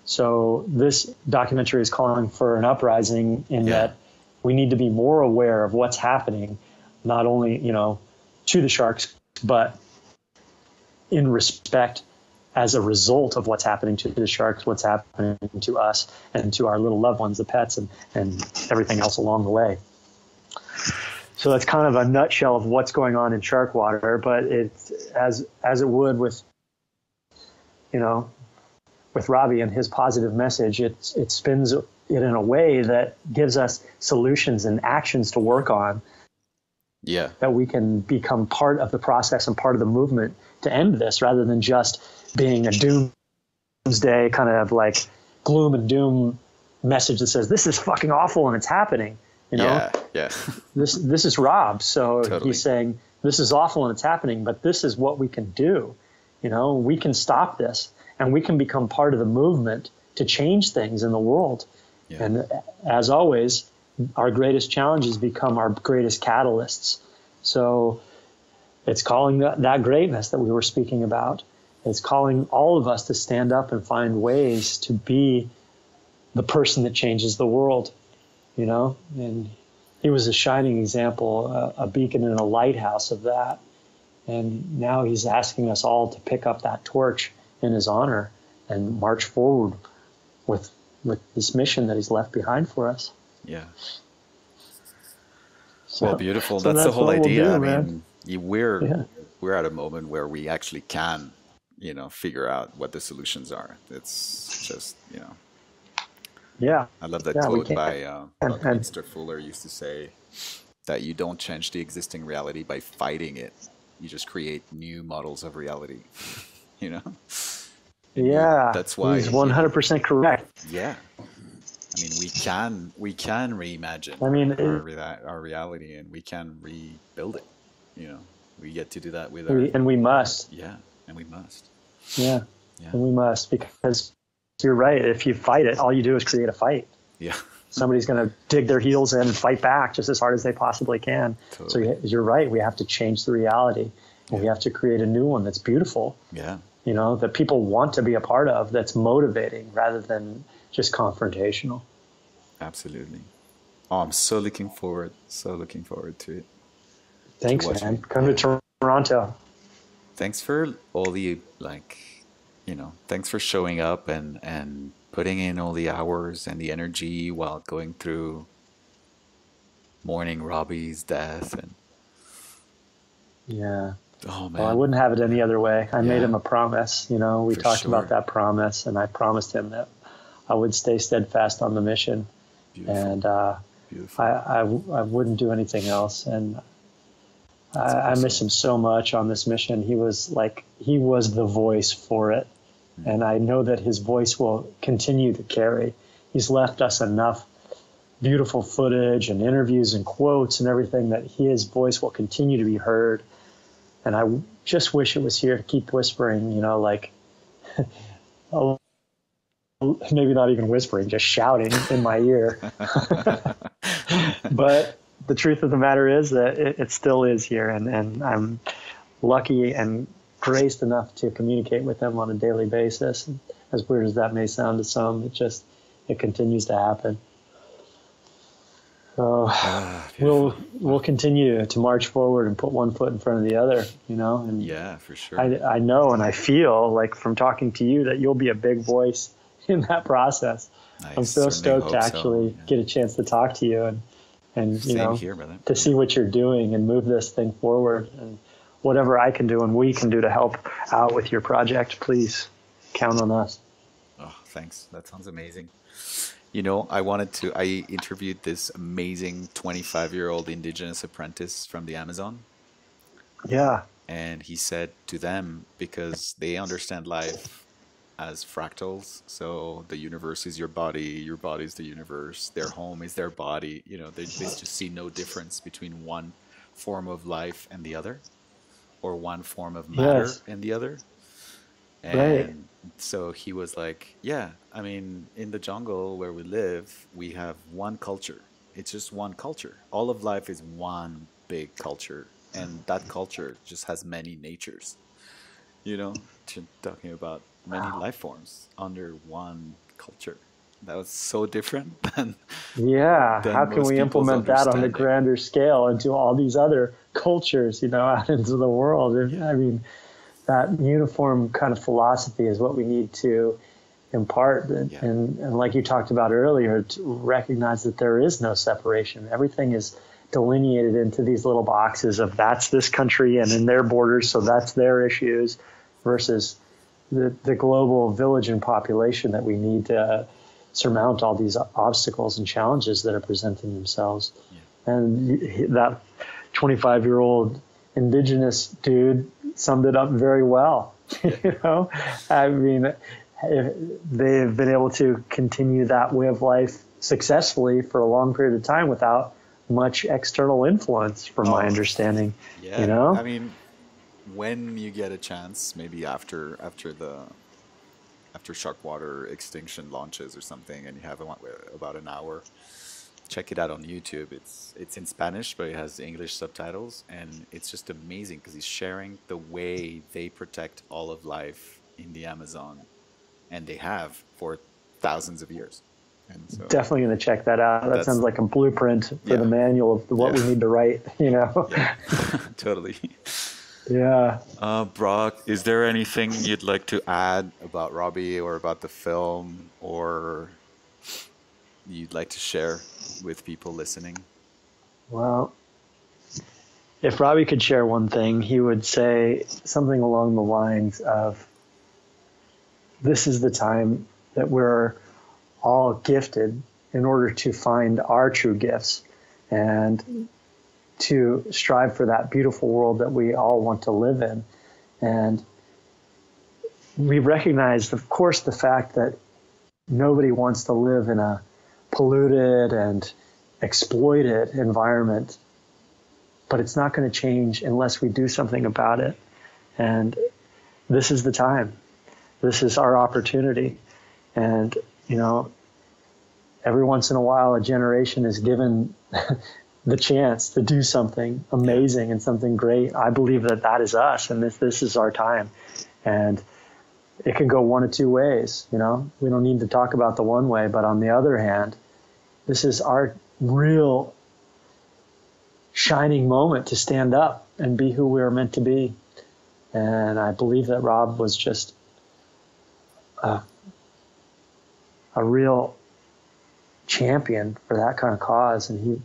so this documentary is calling for an uprising in Yeah. that we need to be more aware of what's happening not only you know to the sharks but in respect as a result of what's happening to the sharks, what's happening to us and to our little loved ones, the pets, and, and everything else along the way. So that's kind of a nutshell of what's going on in Sharkwater, but it's as as it would with you know with Robbie and his positive message, it it spins it in a way that gives us solutions and actions to work on Yeah. that we can become part of the process and part of the movement to end this rather than just being a doomsday kind of like gloom and doom message that says this is fucking awful and it's happening you know Yeah. Yeah. this this is Rob so Totally. he's saying this is awful and it's happening but this is what we can do you know we can stop this and we can become part of the movement to change things in the world Yeah. and as always, our greatest challenges become our greatest catalysts. So it's calling that, that greatness that we were speaking about. It's calling all of us to stand up and find ways to be the person that changes the world, you know? And he was a shining example, a, a beacon and a lighthouse of that. And now he's asking us all to pick up that torch in his honor and march forward with with this mission that he's left behind for us. Yeah. So, Well, beautiful. so that's, the whole what we'll idea. do, I mean, you, we're Yeah. we're at a moment where we actually can, you know, figure out what the solutions are. It's just, you know, yeah, I love that Yeah, quote by uh, and- Fuller used to say that you don't change the existing reality by fighting it. You just create new models of reality. you know? yeah. That's why, he's one hundred percent correct. Yeah. I mean, we can we can reimagine I mean, our, it- our reality, and we can rebuild it. You know, we get to do that with We, our and we must. yeah, and we must. Yeah, Yeah. and we must because you're right. If you fight it, all you do is create a fight. Yeah, Somebody's going to dig their heels in and fight back just as hard as they possibly can. So Totally. you- you're right. We have to change the reality, and we have to create a new one that's beautiful. yeah, You know, that people want to be a part of. That's motivating rather than just confrontational. absolutely. Oh, I'm so looking forward, so looking forward to it. Thanks, watch man. it. Come to Toronto. Thanks for all the like, you know, thanks for showing up and and putting in all the hours and the energy while going through mourning Robbie's death and Yeah. oh man, Well, I wouldn't have it any other way. I made him a promise. You know, we For talked sure. about that promise, and I promised him that I would stay steadfast on the mission, beautiful, and uh. I, I, I wouldn't do anything else. And I, I miss him so much on this mission. He was like, he was the voice for it. Hmm. And I know that his voice will continue to carry. He's left us enough beautiful footage and interviews and quotes and everything that his voice will continue to be heard. And I just wish it was here to keep whispering, you know, like, oh, maybe not even whispering, just shouting in my ear. but the truth of the matter is that it, it still is here, and, and I'm lucky and graced enough to communicate with them on a daily basis. And as weird as that may sound to some, it just it continues to happen. So Ah, we'll we'll continue to march forward and put one foot in front of the other, you know. And yeah, for sure. I, I know and I feel like from talking to you that you'll be a big voice in that process. I I'm so stoked to so, actually yeah. get a chance to talk to you and and you Same know here, to see what you're doing and move this thing forward and whatever I can do and we can do to help out with your project, please count on us. Oh, thanks. That sounds amazing. You know, I wanted to. I interviewed this amazing 25 year old indigenous apprentice from the Amazon, Yeah. and he said to them because they understand life as fractals. So the universe is your body, your body is the universe, their home is their body. You know, they, they just see no difference between one form of life and the other, or one form of matter Yes. and the other. And Right. so he was like, Yeah, I mean, in the jungle where we live, we have one culture. It's just one culture. All of life is one big culture. And that culture just has many natures. You know, talking about many life forms under one culture. That was so different than Yeah. than How can we implement that on a grander scale into all these other cultures, you know, out into the world? And, I mean, that uniform kind of philosophy is what we need to impart. And, Yeah. and, and like you talked about earlier, to recognize that there is no separation. Everything is delineated into these little boxes of that's this country and in their borders, so that's their issues versus the, the global village and population that we need to surmount all these obstacles and challenges that are presenting themselves. And that 25 year old indigenous dude summed it up very well. you know, I mean, if they've been able to continue that way of life successfully for a long period of time without much external influence, from my Oh. understanding. Yeah, You know? I mean, when you get a chance, maybe after after the after Sharkwater extinction launches or something, and you have about an hour, check it out on YouTube. It's it's in Spanish, but it has English subtitles, and it's just amazing because he's sharing the way they protect all of life in the Amazon, and they have for thousands of years. And so, Definitely going to check that out. That sounds like a blueprint for Yeah. the manual of what Yeah. we need to write, you know? yeah, totally. yeah. Uh, Brock, is there anything you'd like to add about Robbie or about the film, or you'd like to share with people listening? Well, if Robbie could share one thing, he would say something along the lines of This is the time that we're all gifted in order to find our true gifts and to strive for that beautiful world that we all want to live in. And we recognize, of course, the fact that nobody wants to live in a polluted and exploited environment, but it's not going to change unless we do something about it. And this is the time. This is our opportunity. And, you know, every once in a while, a generation is given the chance to do something amazing and something great. I believe that that is us, and this this is our time. And it can go one of two ways. You know, we don't need to talk about the one way, but on the other hand, this is our real shining moment to stand up and be who we are meant to be. And I believe that Rob was just a, a real champion for that kind of cause, and he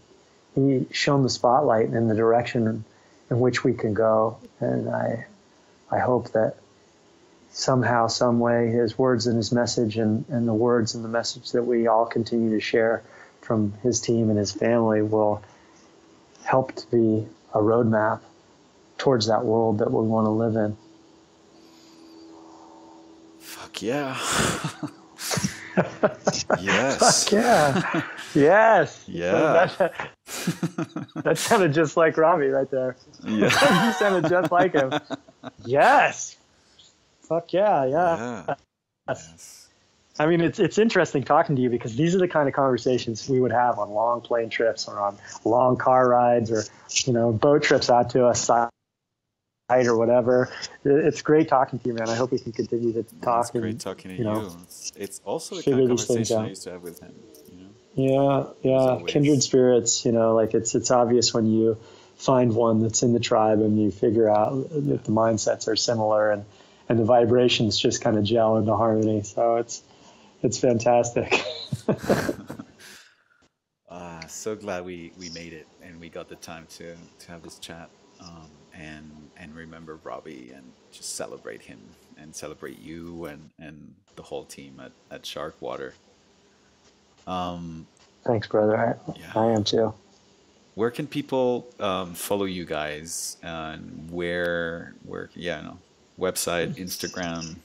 he shone the spotlight in the direction in which we can go. And I I hope that somehow, some way, his words and his message and, and the words and the message that we all continue to share from his team and his family will help to be a roadmap towards that world that we want to live in. Fuck yeah. yes. Yeah. yes. Yeah. That, that sounded just like Robbie right there. Yeah. you sounded just like him. Yes. Fuck yeah, yeah. yeah. Yes. Yes. I mean, it's it's interesting talking to you because these are the kind of conversations we would have on long plane trips or on long car rides or you know boat trips out to a or whatever. It's great talking to you, man. I hope we can continue to talk. It's great talking to you you. know, It's, it's also the figure kind of conversation I used to have with him. You know? Yeah, yeah, kindred spirits. You know, like it's it's obvious when you find one that's in the tribe and you figure out that the mindsets are similar and and the vibrations just kind of gel into harmony. So it's it's fantastic. Uh, so glad we, we made it and we got the time to, to have this chat um, and and remember Robbie and just celebrate him and celebrate you and, and the whole team at, at Sharkwater. Um, Thanks, brother. I, Yeah. I am too. where can people um, follow you guys and where where yeah no website Instagram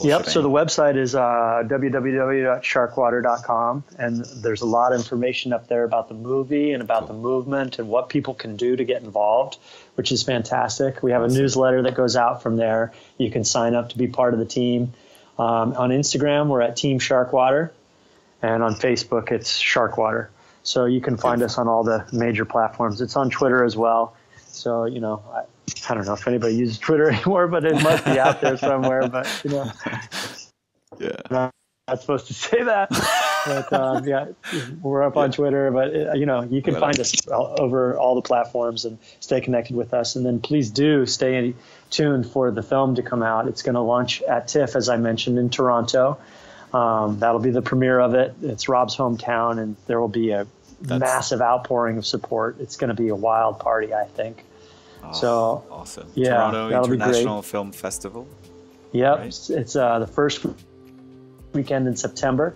Yep. So the website is uh, www.sharkwater.com, and there's a lot of information up there about the movie and about the movement and what people can do to get involved, which is fantastic. We have a newsletter that goes out from there. You can sign up to be part of the team. Um, on Instagram, we're at Team Sharkwater, and on Facebook, it's Sharkwater. So you can find us on all the major platforms. It's on Twitter as well. So you know, I, I don't know if anybody uses Twitter anymore, but it must be out there somewhere. But you know yeah not, not supposed to say that. But um, yeah, we're up on Twitter. But uh, you know, you can Well, find us all, over all the platforms and stay connected with us. And then please do stay tuned for the film to come out. It's going to launch at TIFF, as I mentioned, in Toronto. Um, that'll be the premiere of it. It's Rob's hometown, and there will be a That's- massive outpouring of support. It's going to be a wild party, I think. Oh, So, awesome yeah, Toronto that'll be great. International Film Festival Yep, Right. it's, it's uh, the first weekend in September,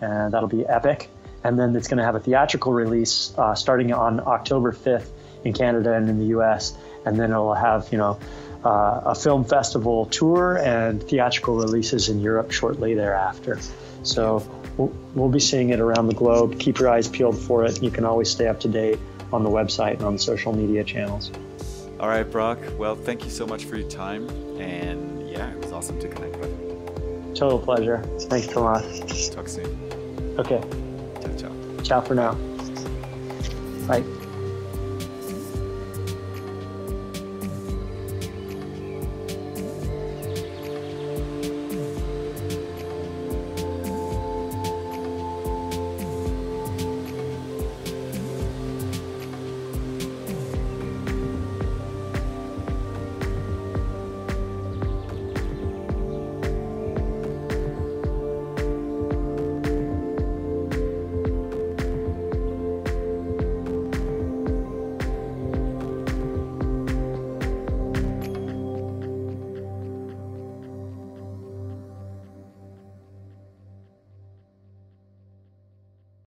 and that'll be epic. And then it's going to have a theatrical release uh, starting on October 5th in Canada and in the U.S. And then it'll have you know uh, a film festival tour and theatrical releases in Europe shortly thereafter. So we'll, we'll be seeing it around the globe. Keep your eyes peeled for it. You can always stay up to date on the website and on social media channels. All right Brock well thank you so much for your time and yeah it was awesome to connect with you. Total pleasure. Thanks, Tomas. talk soon Okay, ciao ciao ciao for now. Bye.